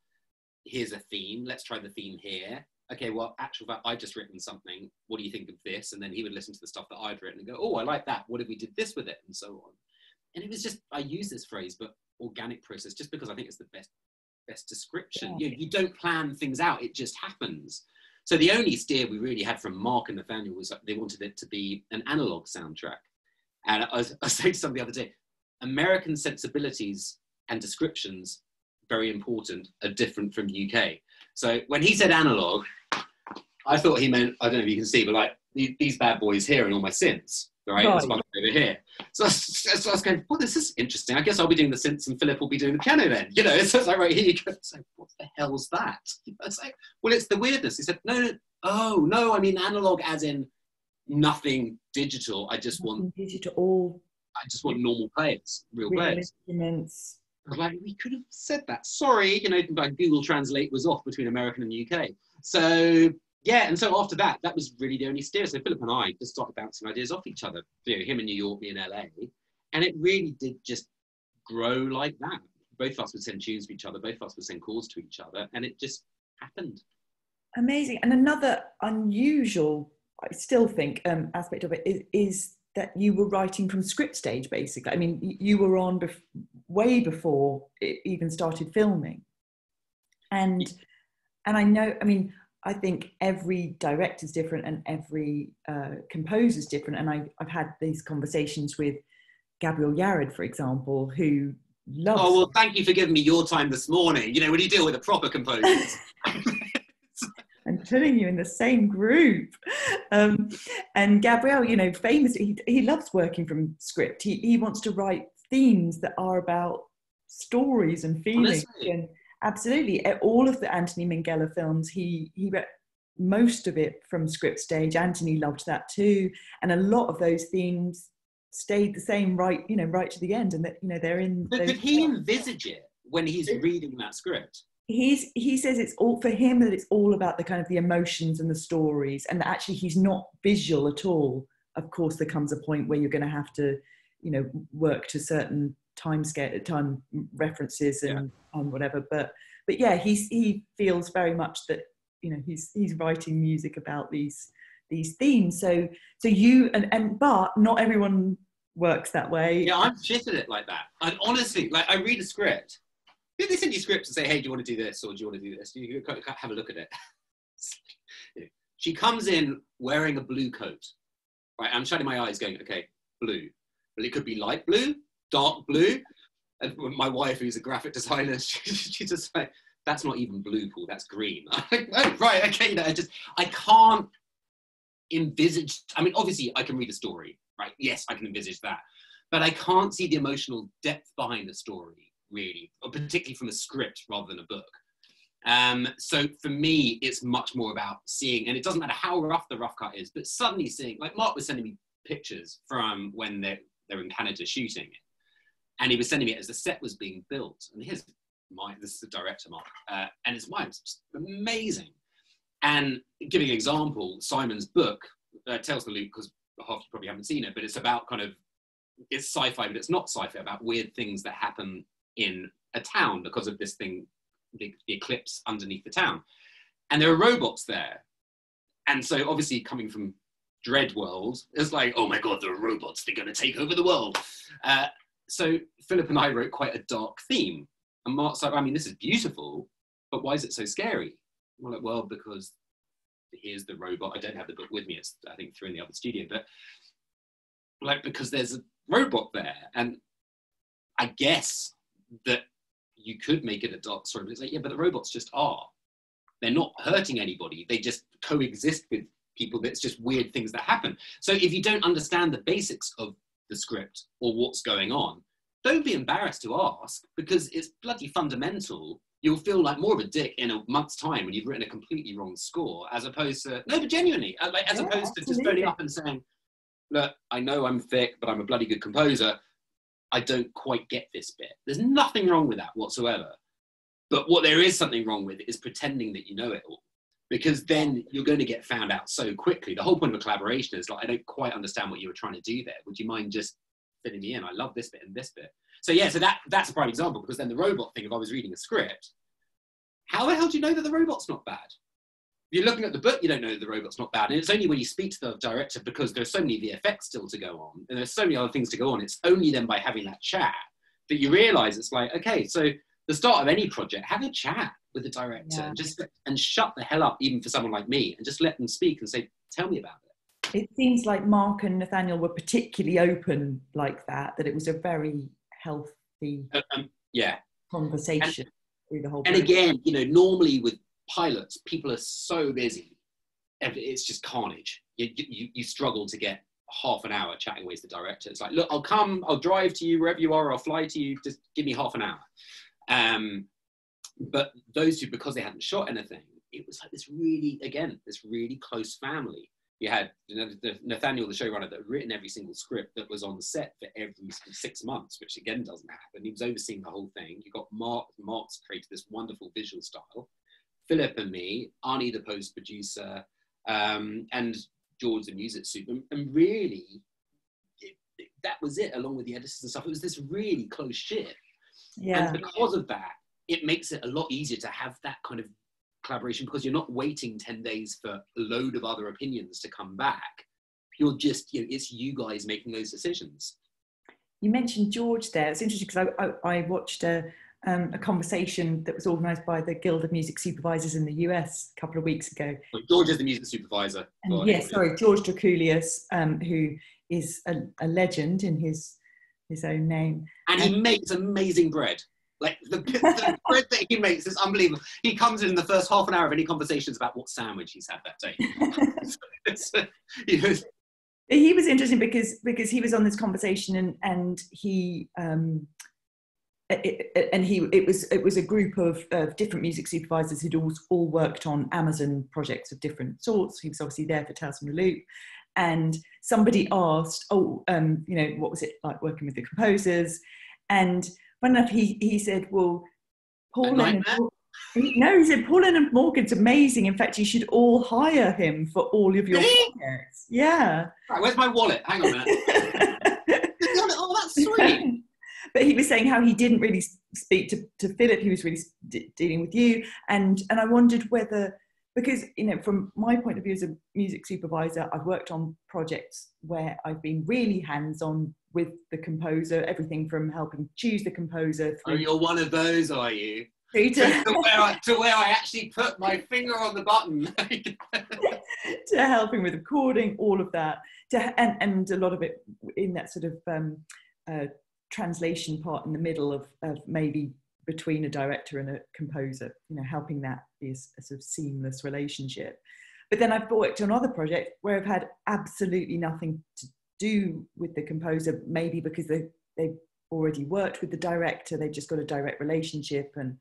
Here's a theme. Let's try the theme here okay, well, actual fact, I've just written something. What do you think of this? And then he would listen to the stuff that I'd written and go, oh, I like that. What if we did this with it? And so on. And it was just, I use this phrase, but organic process, just because I think it's the best, best description. Yeah. You, you don't plan things out, it just happens. So the only steer we really had from Mark and Nathaniel was they wanted it to be an analog soundtrack. And I was, I was saying to somebody the other day, American sensibilities and descriptions, very important, are different from UK. So when he said analog, I thought he meant, I don't know if you can see, but like these bad boys here and all my synths, right? right. one over here. So, so I was going, well, this is interesting. I guess I'll be doing the synths and Philip will be doing the piano then. You know, so it's like, right here you go. So what the hell's that? I was like, well, it's the weirdness. He said, no, no, oh, no, I mean analog as in nothing digital. I just want digital, all I just want normal players, real, real players. instruments. Like, we could have said that. Sorry, you know, Google Translate was off between American and UK. So yeah, and so after that, that was really the only steer. So Philip and I just started bouncing ideas off each other. You know, him in New York, me in LA, and it really did just grow like that. Both of us would send tunes to each other. Both of us would send calls to each other, and it just happened. Amazing. And another unusual, I still think, um, aspect of it is, is that you were writing from script stage, basically. I mean, you were on bef- way before it even started filming. And and I know, I mean, I think every director is different and every uh, is different. And I, I've had these conversations with Gabriel Yared, for example, who loves. Oh well, thank you for giving me your time this morning. You know, when you deal with a proper composer. I'm putting you in the same group. Um, and Gabriel, you know, famously, he, he loves working from script. He, he wants to write themes that are about stories and feelings. Honestly. And absolutely, all of the Anthony Minghella films, he he wrote most of it from script stage. Anthony loved that too, and a lot of those themes stayed the same right, you know, right to the end. And that you know they're in. but could he envisage it when he's reading that script? he's he says it's all for him that it's all about the kind of the emotions and the stories and that actually he's not visual at all of course there comes a point where you're going to have to you know work to certain time scale time references and, and whatever but but yeah he's he feels very much that you know he's he's writing music about these these themes so so you and, and but not everyone works that way Yeah, I'm shit at it like that. And honestly, like I read a script. They send you scripts and say, "Hey, do you want to do this or do you want to do this?" You have a look at it. she comes in wearing a blue coat. Right, I'm shutting my eyes, going, "Okay, blue." Well, it could be light blue, dark blue. And my wife, who's a graphic designer, she, she just like, "That's not even blue, Paul. That's green." Like, oh, right, okay. You I just I can't envisage. I mean, obviously, I can read a story, right? Yes, I can envisage that but I can't see the emotional depth behind the story, really, or particularly from a script rather than a book. Um, so for me, it's much more about seeing, and it doesn't matter how rough the rough cut is, but suddenly seeing, like Mark was sending me pictures from when they're, they're in Canada shooting it, and he was sending me it as the set was being built. And here's my, this is the director, Mark, uh, and his it's amazing. And giving an example, Simon's book, uh, Tales the Loop, because half you probably haven't seen it, but it's about kind of it's sci-fi, but it's not sci-fi about weird things that happen in a town because of this thing, the, the eclipse underneath the town. And there are robots there. And so obviously coming from Dredd World, it's like, oh my God, are robots, they're gonna take over the world. Uh, so Philip and I wrote quite a dark theme. And Mark's like, I mean, this is beautiful, but why is it so scary? We're like, well, because here's the robot. I don't have the book with me. It's, I think, through in the other studio. But like, because there's a robot there. And I guess that you could make it a dark story, but it's like, yeah, but the robots just are. They're not hurting anybody. They just coexist with people. That's just weird things that happen. So if you don't understand the basics of the script or what's going on, don't be embarrassed to ask because it's bloody fundamental. You'll feel like more of a dick in a month's time when you've written a completely wrong score, as opposed to no, but genuinely, uh, like as Yeah, opposed to just absolutely. phoning up and saying, look, I know I'm thick, but I'm a bloody good composer. I don't quite get this bit. There's nothing wrong with that whatsoever. But what there is something wrong with is pretending that you know it all. Because then you're going to get found out so quickly. The whole point of a collaboration is like, I don't quite understand what you were trying to do there. Would you mind just filling me in? I love this bit and this bit. So yeah, so that that's a prime example because then the robot thing, if I was reading a script, how the hell do you know that the robot's not bad? If you're looking at the book, you don't know the robot's not bad. And it's only when you speak to the director because there's so many VFX still to go on and there's so many other things to go on. It's only then by having that chat that you realize it's like, okay, so the start of any project, have a chat with the director Yeah. and just and shut the hell up, even for someone like me, and just let them speak and say, tell me about it. it seems like Mark and Nathaniel were particularly open like that, that it was a very healthy Uh, Um, yeah. conversation through the whole And process. again, you know, normally with pilots, people are so busy, and it's just carnage. You, you, you struggle to get half an hour chatting with the director. It's like, look, I'll come, I'll drive to you wherever you are, I'll fly to you, just give me half an hour. Um, but those two, because they hadn't shot anything, it was like this really, again, this really close family. you had Nathaniel, the showrunner, that had written every single script that was on the set for every six months, which again doesn't happen. He was overseeing the whole thing. You got Mark. Mark's created this wonderful visual style. Philip and me, Arnie, the post producer, um, and George, the music super, and, and really, it, it, that was it. Along with the editors and stuff, it was this really close shit. Yeah. And because of that, it makes it a lot easier to have that kind of collaboration because you're not waiting 10 days for a load of other opinions to come back. You're just, you know, it's you guys making those decisions. You mentioned George there. It's interesting because I, I, I, watched a, um, a conversation that was organised by the Guild of Music Supervisors in the US a couple of weeks ago. George is the music supervisor. yes, sorry, George Drakoulias, um, who is a, a legend in his his own name. And he makes amazing bread. Like the, the bread that he makes is unbelievable. He comes in the first half an hour of any conversations about what sandwich he's had that day. he was interesting because because he was on this conversation and and he um, it, it, and he it was it was a group of, of different music supervisors who'd all, all worked on Amazon projects of different sorts. He was obviously there for Tales from the Loop, and somebody asked, "Oh, um, you know, what was it like working with the composers?" And fun enough, he, he said, well, Paul Leonard, no, he said Paul Leonard Morgan's amazing. In fact, you should all hire him for all of your really? projects. Yeah. Right, where's my wallet? Hang on a minute. oh, that's sweet. but he was saying how he didn't really speak to, to Philip. He was really d- dealing with you, and and I wondered whether because you know from my point of view as a music supervisor, I've worked on projects where I've been really hands on with the composer, everything from helping choose the composer. Oh, you're one of those, are you? To, to, where I, to where I actually put my finger on the button. to helping with recording, all of that. To, and, and a lot of it in that sort of um, uh, translation part in the middle of, of maybe between a director and a composer, you know, helping that be a, a sort of seamless relationship. But then I've worked on other projects where I've had absolutely nothing to do with the composer, maybe because they they've already worked with the director, they've just got a direct relationship. And,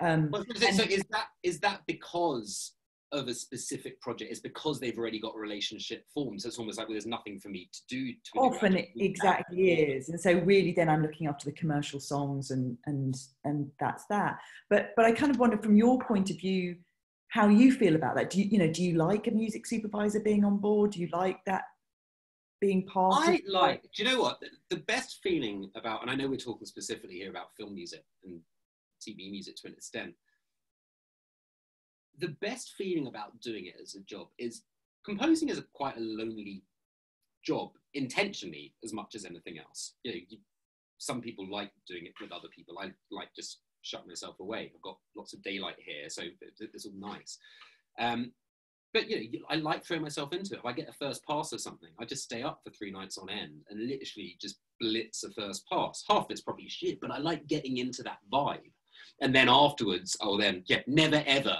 um, well, so, and, so is that is that because of a specific project? Is because they've already got a relationship formed? So it's almost like well, there's nothing for me to do. To often it exactly is, and so really then I'm looking after the commercial songs and and and that's that. But but I kind of wonder from your point of view how you feel about that. Do you you know do you like a music supervisor being on board? Do you like that being part I like, do you know what? The, the, best feeling about, and I know we're talking specifically here about film music and TV music to an extent, the best feeling about doing it as a job is composing is a, quite a lonely job intentionally as much as anything else. You know, you, some people like doing it with other people. I like just shut myself away. I've got lots of daylight here, so it's all nice. Um, but you know, I like throwing myself into it. If I get a first pass or something, I just stay up for three nights on end and literally just blitz a first pass. Half it's probably shit, but I like getting into that vibe. And then afterwards, I'll then yeah, never ever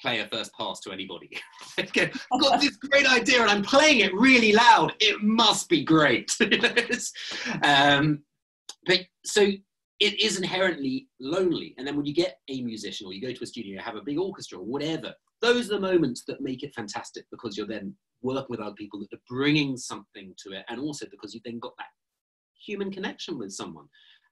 play a first pass to anybody. I've got this great idea and I'm playing it really loud. It must be great. um, but so it is inherently lonely. And then when you get a musician or you go to a studio, have a big orchestra or whatever, those are the moments that make it fantastic because you're then working with other people that are bringing something to it and also because you've then got that human connection with someone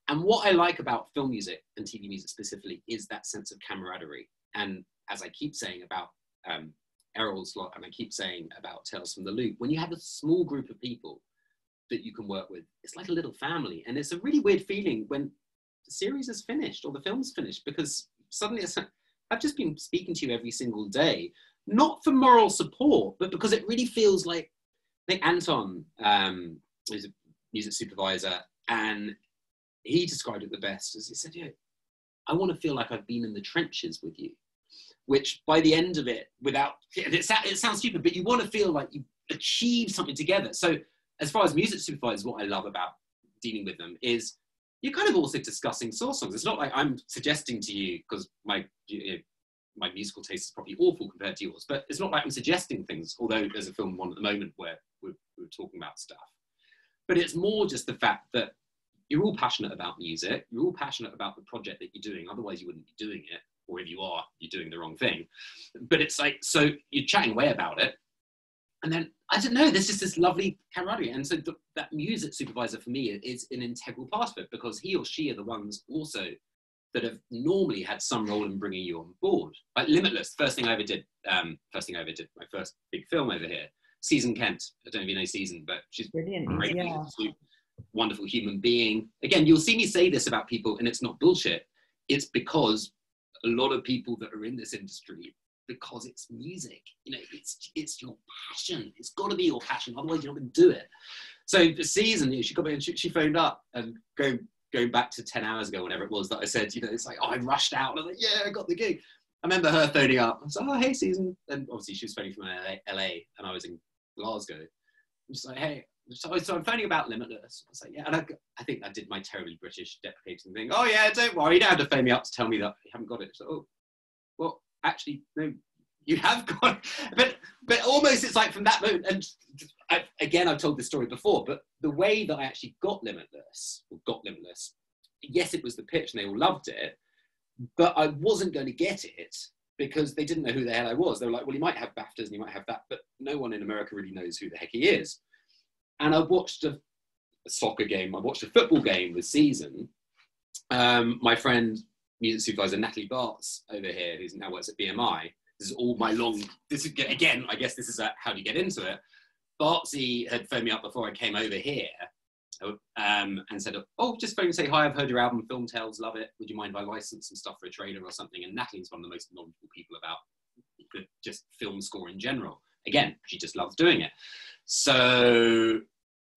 and what i like about film music and tv music specifically is that sense of camaraderie and as i keep saying about um, errol's lot and i keep saying about tales from the loop when you have a small group of people that you can work with it's like a little family and it's a really weird feeling when the series is finished or the film's finished because suddenly it's I've just been speaking to you every single day, not for moral support, but because it really feels like I think Anton um, is a music supervisor, and he described it the best as he said, "Yeah, I want to feel like I've been in the trenches with you." Which by the end of it, without it, it sounds stupid, but you want to feel like you achieved something together. So, as far as music supervisors, what I love about dealing with them is you're kind of also discussing source songs. It's not like I'm suggesting to you because my you know, my musical taste is probably awful compared to yours, but it's not like I'm suggesting things. Although there's a film one at the moment where we're, we're talking about stuff, but it's more just the fact that you're all passionate about music. You're all passionate about the project that you're doing. Otherwise, you wouldn't be doing it. Or if you are, you're doing the wrong thing. But it's like so you're chatting away about it, and then I don't know, there's just this lovely camaraderie. And so the, that music supervisor for me is an integral part of it because he or she are the ones also that have normally had some role in bringing you on board. Like Limitless, first thing I ever did, um, first thing I ever did, my first big film over here, Season Kent. I don't even know Season, but she's brilliant. Great, yeah. wonderful human being. Again, you'll see me say this about people, and it's not bullshit. It's because a lot of people that are in this industry because it's music. You know, it's it's your passion. It's got to be your passion. Otherwise, you're not going to do it. So the season, she got me and she, she, phoned up and going going back to ten hours ago, whenever it was that I said, you know, it's like oh, I rushed out. And I was like, yeah, I got the gig. I remember her phoning up. I was like, oh, hey, season. And obviously, she was phoning from LA, LA and I was in Glasgow. I'm just like, hey. So, so I'm phoning about Limitless. I was like, yeah. And I, I think I did my terribly British deprecating thing. Oh, yeah, don't worry. You don't have to phone me up to tell me that you haven't got it. So, oh, well, actually, no, you have got, but but almost it's like from that moment. And I, again, I've told this story before, but the way that I actually got Limitless, or got Limitless, yes, it was the pitch, and they all loved it, but I wasn't going to get it because they didn't know who the hell I was. They were like, well, you might have BAFTAs and you might have that, but no one in America really knows who the heck he is. And I watched a, soccer game, I watched a football game this season. Um, my friend music supervisor Natalie Bartz over here, who now works at BMI. This is all my long. This is again. I guess this is a, how do you get into it. Bartsy had phoned me up before I came over here, um, and said, "Oh, just phone and say hi. I've heard your album, Film Tales. Love it. Would you mind if I license some stuff for a trailer or something?" And Natalie's one of the most knowledgeable people about just film score in general. Again, she just loves doing it. So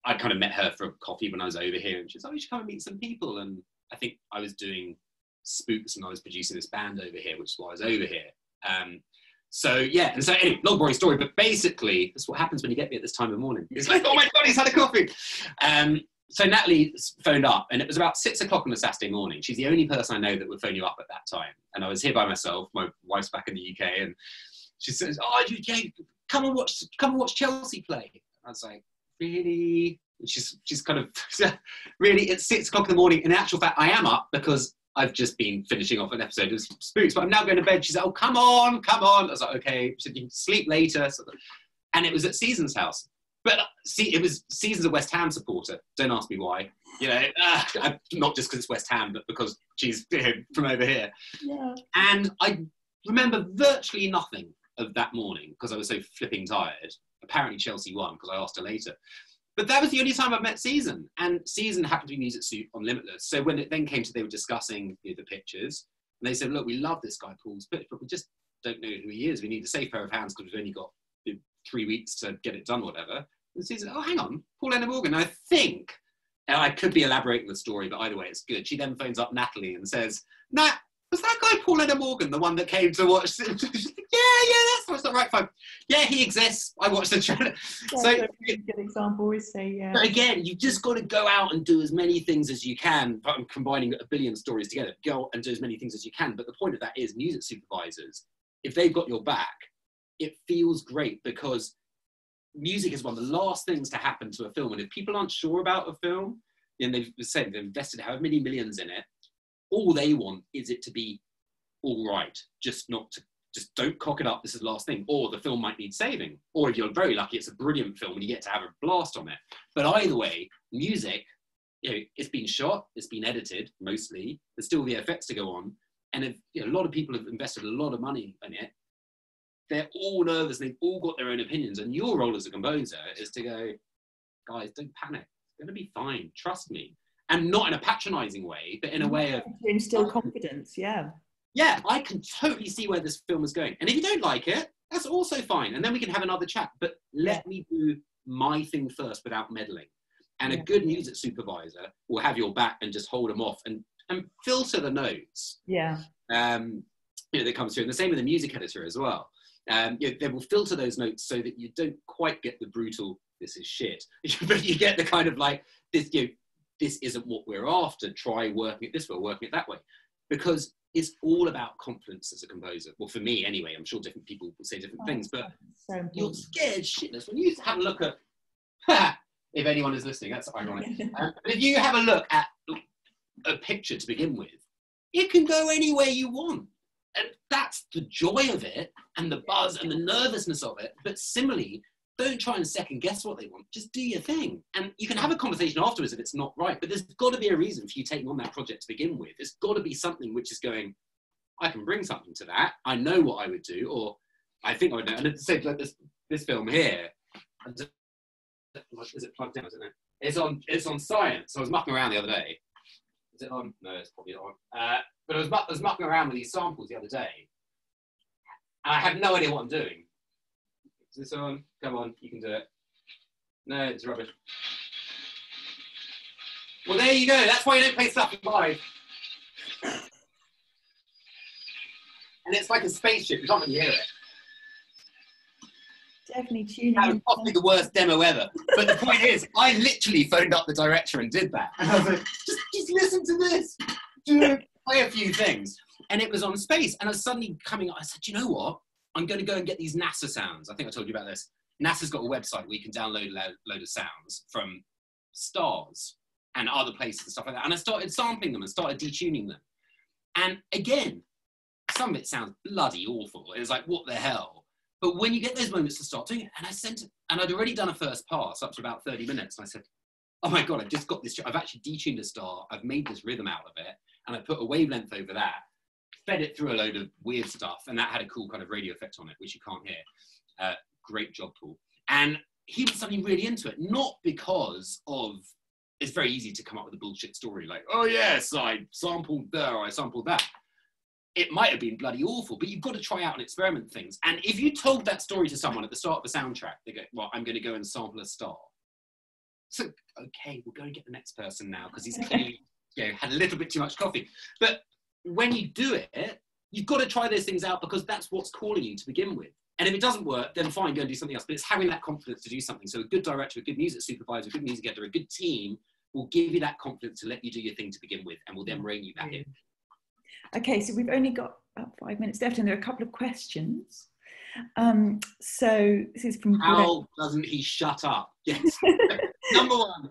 I kind of met her for a coffee when I was over here, and she she's, "Oh, you should come and meet some people." And I think I was doing spooks and I was producing this band over here, which is why I was over here. Um, so yeah, and so anyway, long boring story, but basically that's what happens when you get me at this time of morning. It's like, oh my god, he's had a coffee. Um, so Natalie phoned up, and it was about six o'clock on a Saturday morning. She's the only person I know that would phone you up at that time. And I was here by myself. My wife's back in the UK, and she says, "Oh, you, yeah, come and watch, come and watch Chelsea play." I was like, "Really?" And she's she's kind of really. It's six o'clock in the morning. In actual fact, I am up because I've just been finishing off an episode of Spooks, but I'm now going to bed. She said, Oh, come on, come on. I was like, Okay. She said, You can sleep later. And it was at Season's house. But uh, see, it was Season's a West Ham supporter. Don't ask me why. You know, uh, not just because it's West Ham, but because she's you know, from over here. Yeah. And I remember virtually nothing of that morning because I was so flipping tired. Apparently, Chelsea won because I asked her later. But that was the only time I've met Season, and Season happened to be music suit on Limitless. So when it then came to they were discussing you know, the pictures, and they said, "Look, we love this guy Paul's but we just don't know who he is. We need a safe pair of hands because we've only got three weeks to get it done, whatever." And Season, "Oh, hang on, Paul Leonard Morgan." I think, and I could be elaborating the story, but either way, it's good. She then phones up Natalie and says, "Nat, was that guy Paul Leonard Morgan the one that came to watch? yeah, yeah, that's what's the right phone. Yeah, he exists. I watched the trailer. Yeah, so, good example. Always say yeah. But again, you've just got to go out and do as many things as you can. I'm combining a billion stories together. Go and do as many things as you can. But the point of that is, music supervisors, if they've got your back, it feels great because music is one of the last things to happen to a film. And if people aren't sure about a film, and they've said they've invested however many millions in it, all they want is it to be all right, just not to just don't cock it up. This is the last thing, or the film might need saving, or if you're very lucky, it's a brilliant film and you get to have a blast on it. But either way, music, you know, it's been shot, it's been edited mostly. There's still the effects to go on, and if you know, a lot of people have invested a lot of money in it, they're all nervous. They've all got their own opinions, and your role as a composer is to go, guys, don't panic. It's going to be fine. Trust me and not in a patronizing way, but in a way of to instill confidence. Yeah. Yeah, I can totally see where this film is going. And if you don't like it, that's also fine. And then we can have another chat. But let me do my thing first without meddling. And yeah. a good music supervisor will have your back and just hold them off and, and filter the notes. Yeah. Um, you know, that comes through. And the same with the music editor as well. Um, you know, they will filter those notes so that you don't quite get the brutal, this is shit, but you get the kind of like, this, you know, this isn't what we're after. Try working it this way, working it that way. Because it's all about confidence as a composer. Well, for me anyway, I'm sure different people will say different oh, things, but so you're scared shitless when you have a look at, if anyone is listening, that's ironic. um, if you have a look at a picture to begin with, it can go anywhere you want. And that's the joy of it and the buzz and the nervousness of it. But similarly, don't try and second guess what they want. Just do your thing. And you can have a conversation afterwards if it's not right, but there's got to be a reason for you taking on that project to begin with. There's got to be something which is going, I can bring something to that. I know what I would do, or I think I would know. And it's like this, this film here, is it plugged in? Isn't it? It's on. It's on science. I was mucking around the other day. Is it on? No, it's probably not on. Uh, but I was, I was mucking around with these samples the other day, and I have no idea what I'm doing. Is this on? Come on, you can do it. No, it's rubbish. Well, there you go. That's why you don't play stuff live. And it's like a spaceship. You can't really hear it. Definitely tuning That was possibly the worst demo ever. But the point is, I literally phoned up the director and did that. And I was like, just, just listen to this. Play a few things. And it was on space. And I was suddenly coming up, I said, you know what? I'm going to go and get these NASA sounds. I think I told you about this. NASA's got a website where you can download a lo- load of sounds from stars and other places and stuff like that. And I started sampling them and started detuning them. And again, some of it sounds bloody awful. It was like, what the hell? But when you get those moments to start doing it, and I sent and I'd already done a first pass up to about 30 minutes, and I said, oh my God, I've just got this, I've actually detuned a star, I've made this rhythm out of it, and I put a wavelength over that, fed it through a load of weird stuff, and that had a cool kind of radio effect on it, which you can't hear. Uh, great job, Paul. And he was suddenly really into it, not because of it's very easy to come up with a bullshit story like, oh yes, I sampled there, I sampled that. It might have been bloody awful, but you've got to try out and experiment things. And if you told that story to someone at the start of a soundtrack, they go, well, I'm going to go and sample a star. So, okay, we'll go and get the next person now because he's clearly you know, had a little bit too much coffee. But when you do it, you've got to try those things out because that's what's calling you to begin with. And if it doesn't work, then fine, go and do something else. But it's having that confidence to do something. So a good director, a good music supervisor, a good music editor, a good team will give you that confidence to let you do your thing to begin with and will then rein you back in. Okay, so we've only got about five minutes left, and there are a couple of questions. Um, so this is from Greg. How doesn't he shut up? Yes. Number one.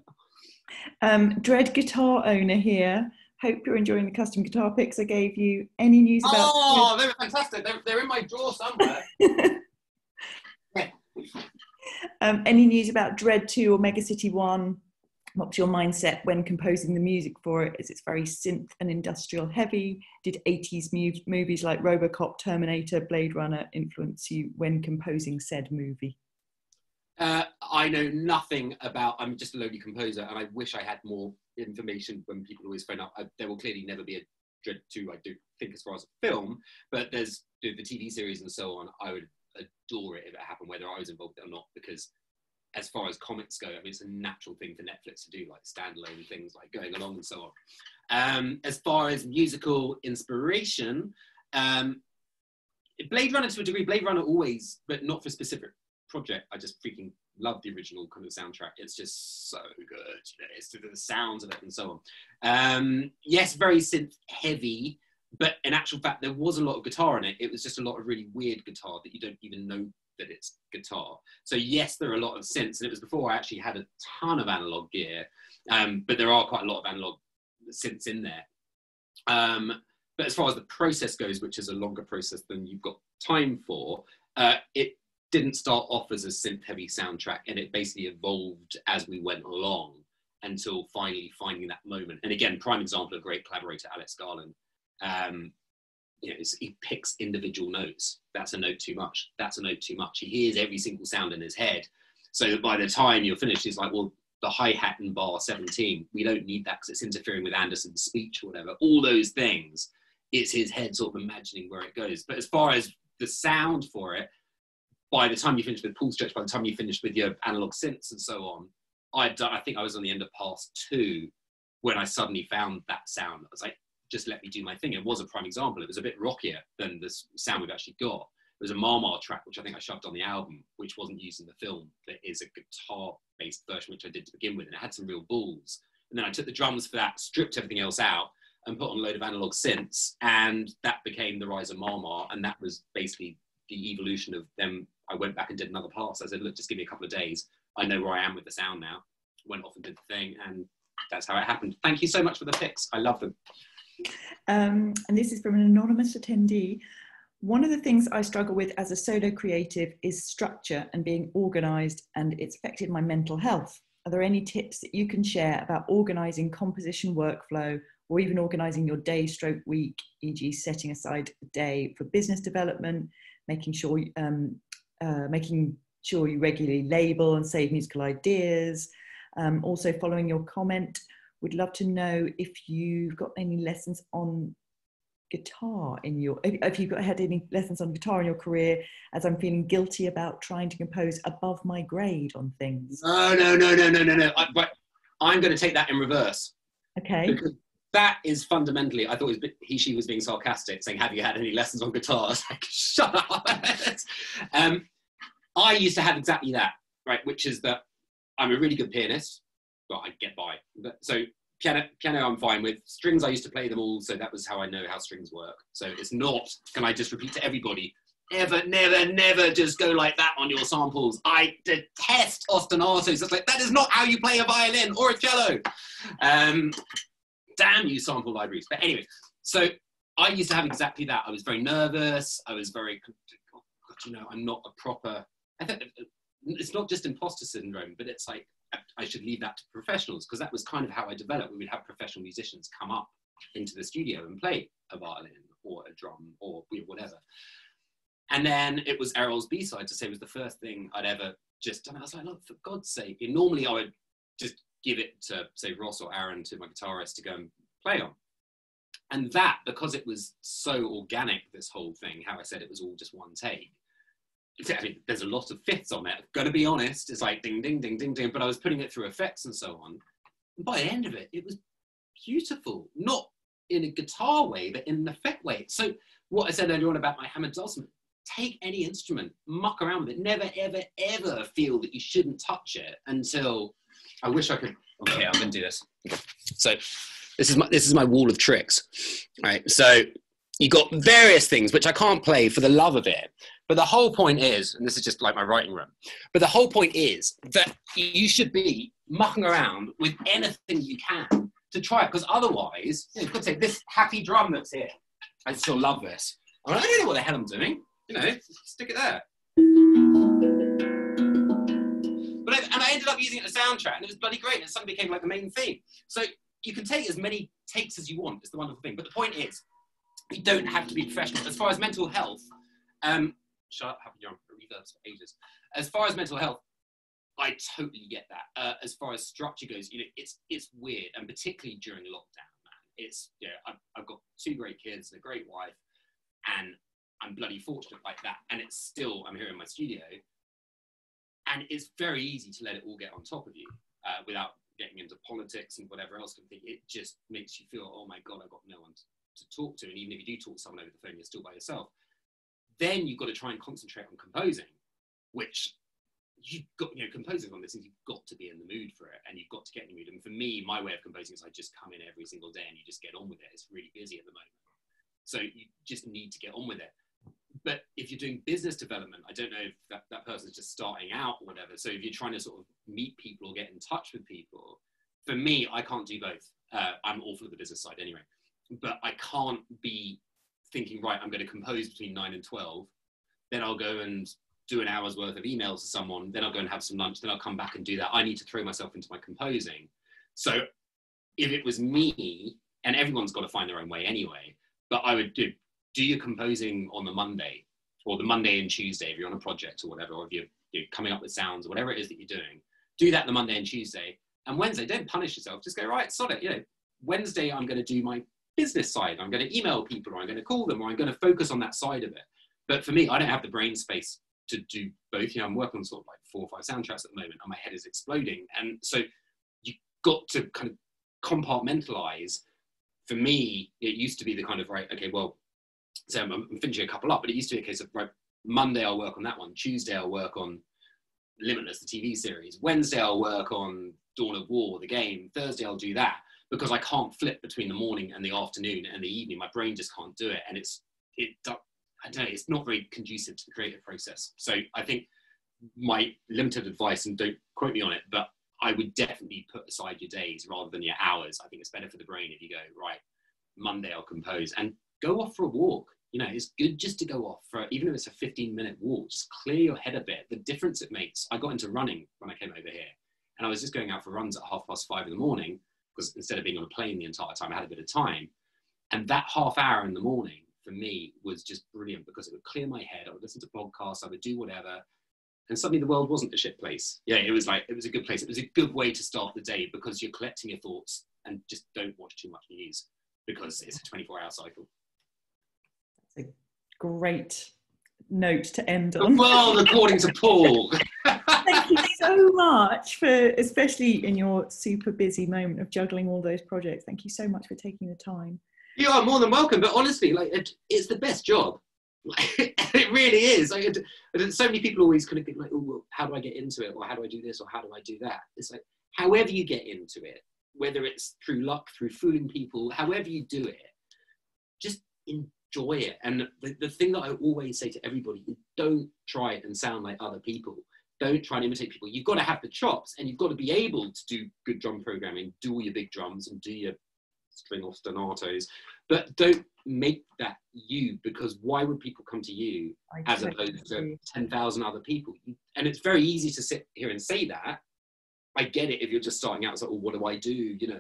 um, Dredd guitar owner here. Hope you're enjoying the custom guitar picks I gave you. Any news about? Oh, they were fantastic. They're, they're in my drawer somewhere. um, any news about Dredd Two or Mega City One? What's your mindset when composing the music for it? Is it very synth and industrial heavy? Did 80s mu- movies like Robocop, Terminator, Blade Runner influence you when composing said movie? Uh, I know nothing about. I'm just a lowly composer, and I wish I had more information. When people always phone up, I, there will clearly never be a Dredd Two. I do think as far as a film, but there's the, TV series and so on. I would adore it if it happened, whether I was involved or not, because as far as comics go, I mean, it's a natural thing for Netflix to do, like standalone things, like going along and so on. Um, as far as musical inspiration, um, Blade Runner to a degree, Blade Runner always, but not for specific project. I just freaking love the original kind of soundtrack. It's just so good. You know, it's the, sounds of it and so on. Um, yes, very synth heavy, but in actual fact, there was a lot of guitar in it. It was just a lot of really weird guitar that you don't even know that it's guitar. So yes, there are a lot of synths, and it was before I actually had a ton of analog gear, um, but there are quite a lot of analog synths in there. Um, but as far as the process goes, which is a longer process than you've got time for, uh, it didn't start off as a synth-heavy soundtrack, and it basically evolved as we went along until finally finding that moment. And again, prime example of great collaborator Alex Garland. Um, you know, he picks individual notes. That's a note too much. That's a note too much. He hears every single sound in his head. So that by the time you're finished, he's like, well, the hi hat in bar 17, we don't need that because it's interfering with Anderson's speech or whatever. All those things, it's his head sort of imagining where it goes. But as far as the sound for it, by the time you finish with Paulstretch, by the time you finished with your analog synths and so on, done, I think I was on the end of pass two when I suddenly found that sound. I was like, just let me do my thing. It was a prime example. It was a bit rockier than the sound we've actually got. It was a Ma-Ma track, which I think I shoved on the album, which wasn't used in the film. That is a guitar-based version, which I did to begin with, and it had some real balls. And then I took the drums for that, stripped everything else out, and put on a load of analog synths, and that became the Rise of Ma-Ma, and that was basically the evolution of them. I went back and did another pass. I said, look, just give me a couple of days. I know where I am with the sound now. Went off and did the thing, and that's how it happened. Thank you so much for the pics. I love them. Um, and this is from an anonymous attendee. one of the things I struggle with as a solo creative is structure and being organized, and it's affected my mental health. Are there any tips that you can share about organizing composition workflow or even organizing your day stroke week, e.g., setting aside a day for business development, making sure um, uh, making sure you regularly label and save musical ideas. Um, also, following your comment, would love to know if you've got any lessons on guitar in your if you've got, had any lessons on guitar in your career as i'm feeling guilty about trying to compose above my grade on things? No no no no no no no. I, but i'm going to take that in reverse. Okay. Because that is fundamentally i thought was, he she was being sarcastic saying have you had any lessons on guitar like shut up um, i used to have exactly that right which is that i'm a really good pianist but i get by but, so piano, piano I'm fine with. Strings, I used to play them all, so that was how I know how strings work. So it's not, can I just repeat to everybody, ever, never, never just go like that on your samples. I detest ostinatos. It's like, that is not how you play a violin or a cello. Um, damn you, sample libraries. But anyway, so I used to have exactly that. I was very nervous. I was very, God, you know, I'm not a proper, it's not just imposter syndrome, but it's like, I should leave that to professionals because that was kind of how I developed. We would have professional musicians come up into the studio and play a violin or a drum or whatever. And then it was Errol's B side to say was the first thing I'd ever just done. I was like, look, for God's sake. And normally I would just give it to, say, Ross or Aaron, to my guitarist to go and play on. And that, because it was so organic, this whole thing, how I said it was all just one take, I mean, there's a lot of fifths on it. Gotta be honest, it's like ding, ding, ding, ding, ding. But I was putting it through effects and so on. And by the end of it, it was beautiful, not in a guitar way, but in an effect way. So what I said earlier on about my Hammered Dulcimer, take any instrument, muck around with it. Never, ever, ever feel that you shouldn't touch it until. I wish I could. Okay, I'm gonna do this. So this is my this is my wall of tricks. All right. So you got various things which I can't play for the love of it. But the whole point is, and this is just like my writing room, but the whole point is that you should be mucking around with anything you can to try it, because otherwise, you, know, you could say this happy drum that's here. I still love this. I, I don't know what the hell I'm doing. You know, stick it there. And I ended up using it as a soundtrack, and it was bloody great. And it suddenly became like the main theme. So you can take as many takes as you want. It's the wonderful thing. But the point is, you don't have to be professional. As far as mental health, um, shut up, happy jump, reverbs for ages. As far as mental health, I totally get that. Uh, as far as structure goes, you know, it's it's weird, and particularly during lockdown, man. It's yeah, I've, I've got two great kids and a great wife, and I'm bloody fortunate like that. And it's still I'm here in my studio, and it's very easy to let it all get on top of you uh, without getting into politics and whatever else. It just makes you feel, oh my god, I've got no one to talk to, and even if you do talk to someone over the phone, you're still by yourself. Then you've got to try and concentrate on composing, which you've got, you know, composing on this thing, you've got to be in the mood for it and you've got to get in the mood. And for me, my way of composing is I just come in every single day and you just get on with it. It's really busy at the moment. So you just need to get on with it. But if you're doing business development, I don't know if that, that person's just starting out or whatever. So if you're trying to sort of meet people or get in touch with people, for me, I can't do both. Uh, I'm all for the business side anyway. But I can't be thinking, right, I'm going to compose between nine and 12. Then I'll go and do an hour's worth of emails to someone. Then I'll go and have some lunch. Then I'll come back and do that. I need to throw myself into my composing. So if it was me, and everyone's got to find their own way anyway, but I would do, do your composing on the Monday or the Monday and Tuesday if you're on a project or whatever, or if you're, you're coming up with sounds or whatever it is that you're doing. Do that the Monday and Tuesday. And Wednesday, don't punish yourself. Just go, right, sod it. You know, Wednesday, I'm going to do my business side. I'm going to email people, or I'm going to call them, or I'm going to focus on that side of it. But for me, I don't have the brain space to do both. You know, I'm working on sort of like four or five soundtracks at the moment, and my head is exploding. And so you've got to kind of compartmentalize. For me, it used to be the kind of right, okay, well, so I'm, I'm finishing a couple up, but it used to be a case of right, Monday I'll work on that one, Tuesday I'll work on Limitless, the TV series, Wednesday I'll work on Dawn of War, the game, Thursday I'll do that because I can't flip between the morning and the afternoon and the evening. My brain just can't do it, and it's it. I don't know. It's not very conducive to the creative process. So I think my limited advice, and don't quote me on it, but I would definitely put aside your days rather than your hours. I think it's better for the brain if you go right. Monday I'll compose and go off for a walk. You know, it's good just to go off for even if it's a 15 minute walk, just clear your head a bit. The difference it makes. I got into running when I came over here, and I was just going out for runs at half past five in the morning because instead of being on a plane the entire time, I had a bit of time. And that half hour in the morning for me was just brilliant because it would clear my head. I would listen to podcasts, I would do whatever. And suddenly the world wasn't a shit place. Yeah, it was like, it was a good place. It was a good way to start the day because you're collecting your thoughts and just don't watch too much news because it's a 24 hour cycle. A great note to end on. The world according to Paul. Thank you so much for, especially in your super busy moment of juggling all those projects. Thank you so much for taking the time. You are more than welcome, but honestly, like it, it's the best job. Like, it really is. Like, it, so many people always kind of think like, "Oh, well, how do I get into it? Or how do I do this? Or how do I do that?" It's like, however you get into it, whether it's through luck, through fooling people, however you do it, just enjoy it. And the, the thing that I always say to everybody is, don't try it and sound like other people. Don't try and imitate people. You've got to have the chops, and you've got to be able to do good drum programming, do all your big drums, and do your string off but don't make that you because why would people come to you I as opposed to 10,000 other people? And it's very easy to sit here and say that. I get it if you're just starting out, it's like, oh, what do I do? You know,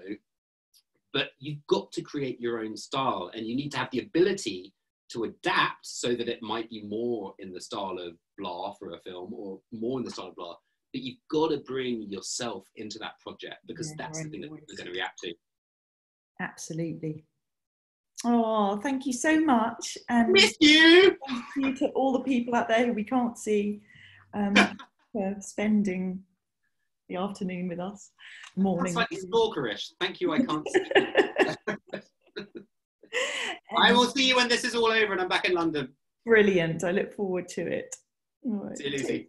but you've got to create your own style and you need to have the ability to adapt so that it might be more in the style of blah for a film or more in the style of blah but you've got to bring yourself into that project because yeah, that's the thing that they're going to react to Absolutely. Oh, thank you so much. And miss you. Thank you to all the people out there who we can't see um, for spending the afternoon with us. Morning. That's slightly stalkerish. Thank you. I can't. I will see you when this is all over and I'm back in London. Brilliant. I look forward to it. Right, See you, Lucy.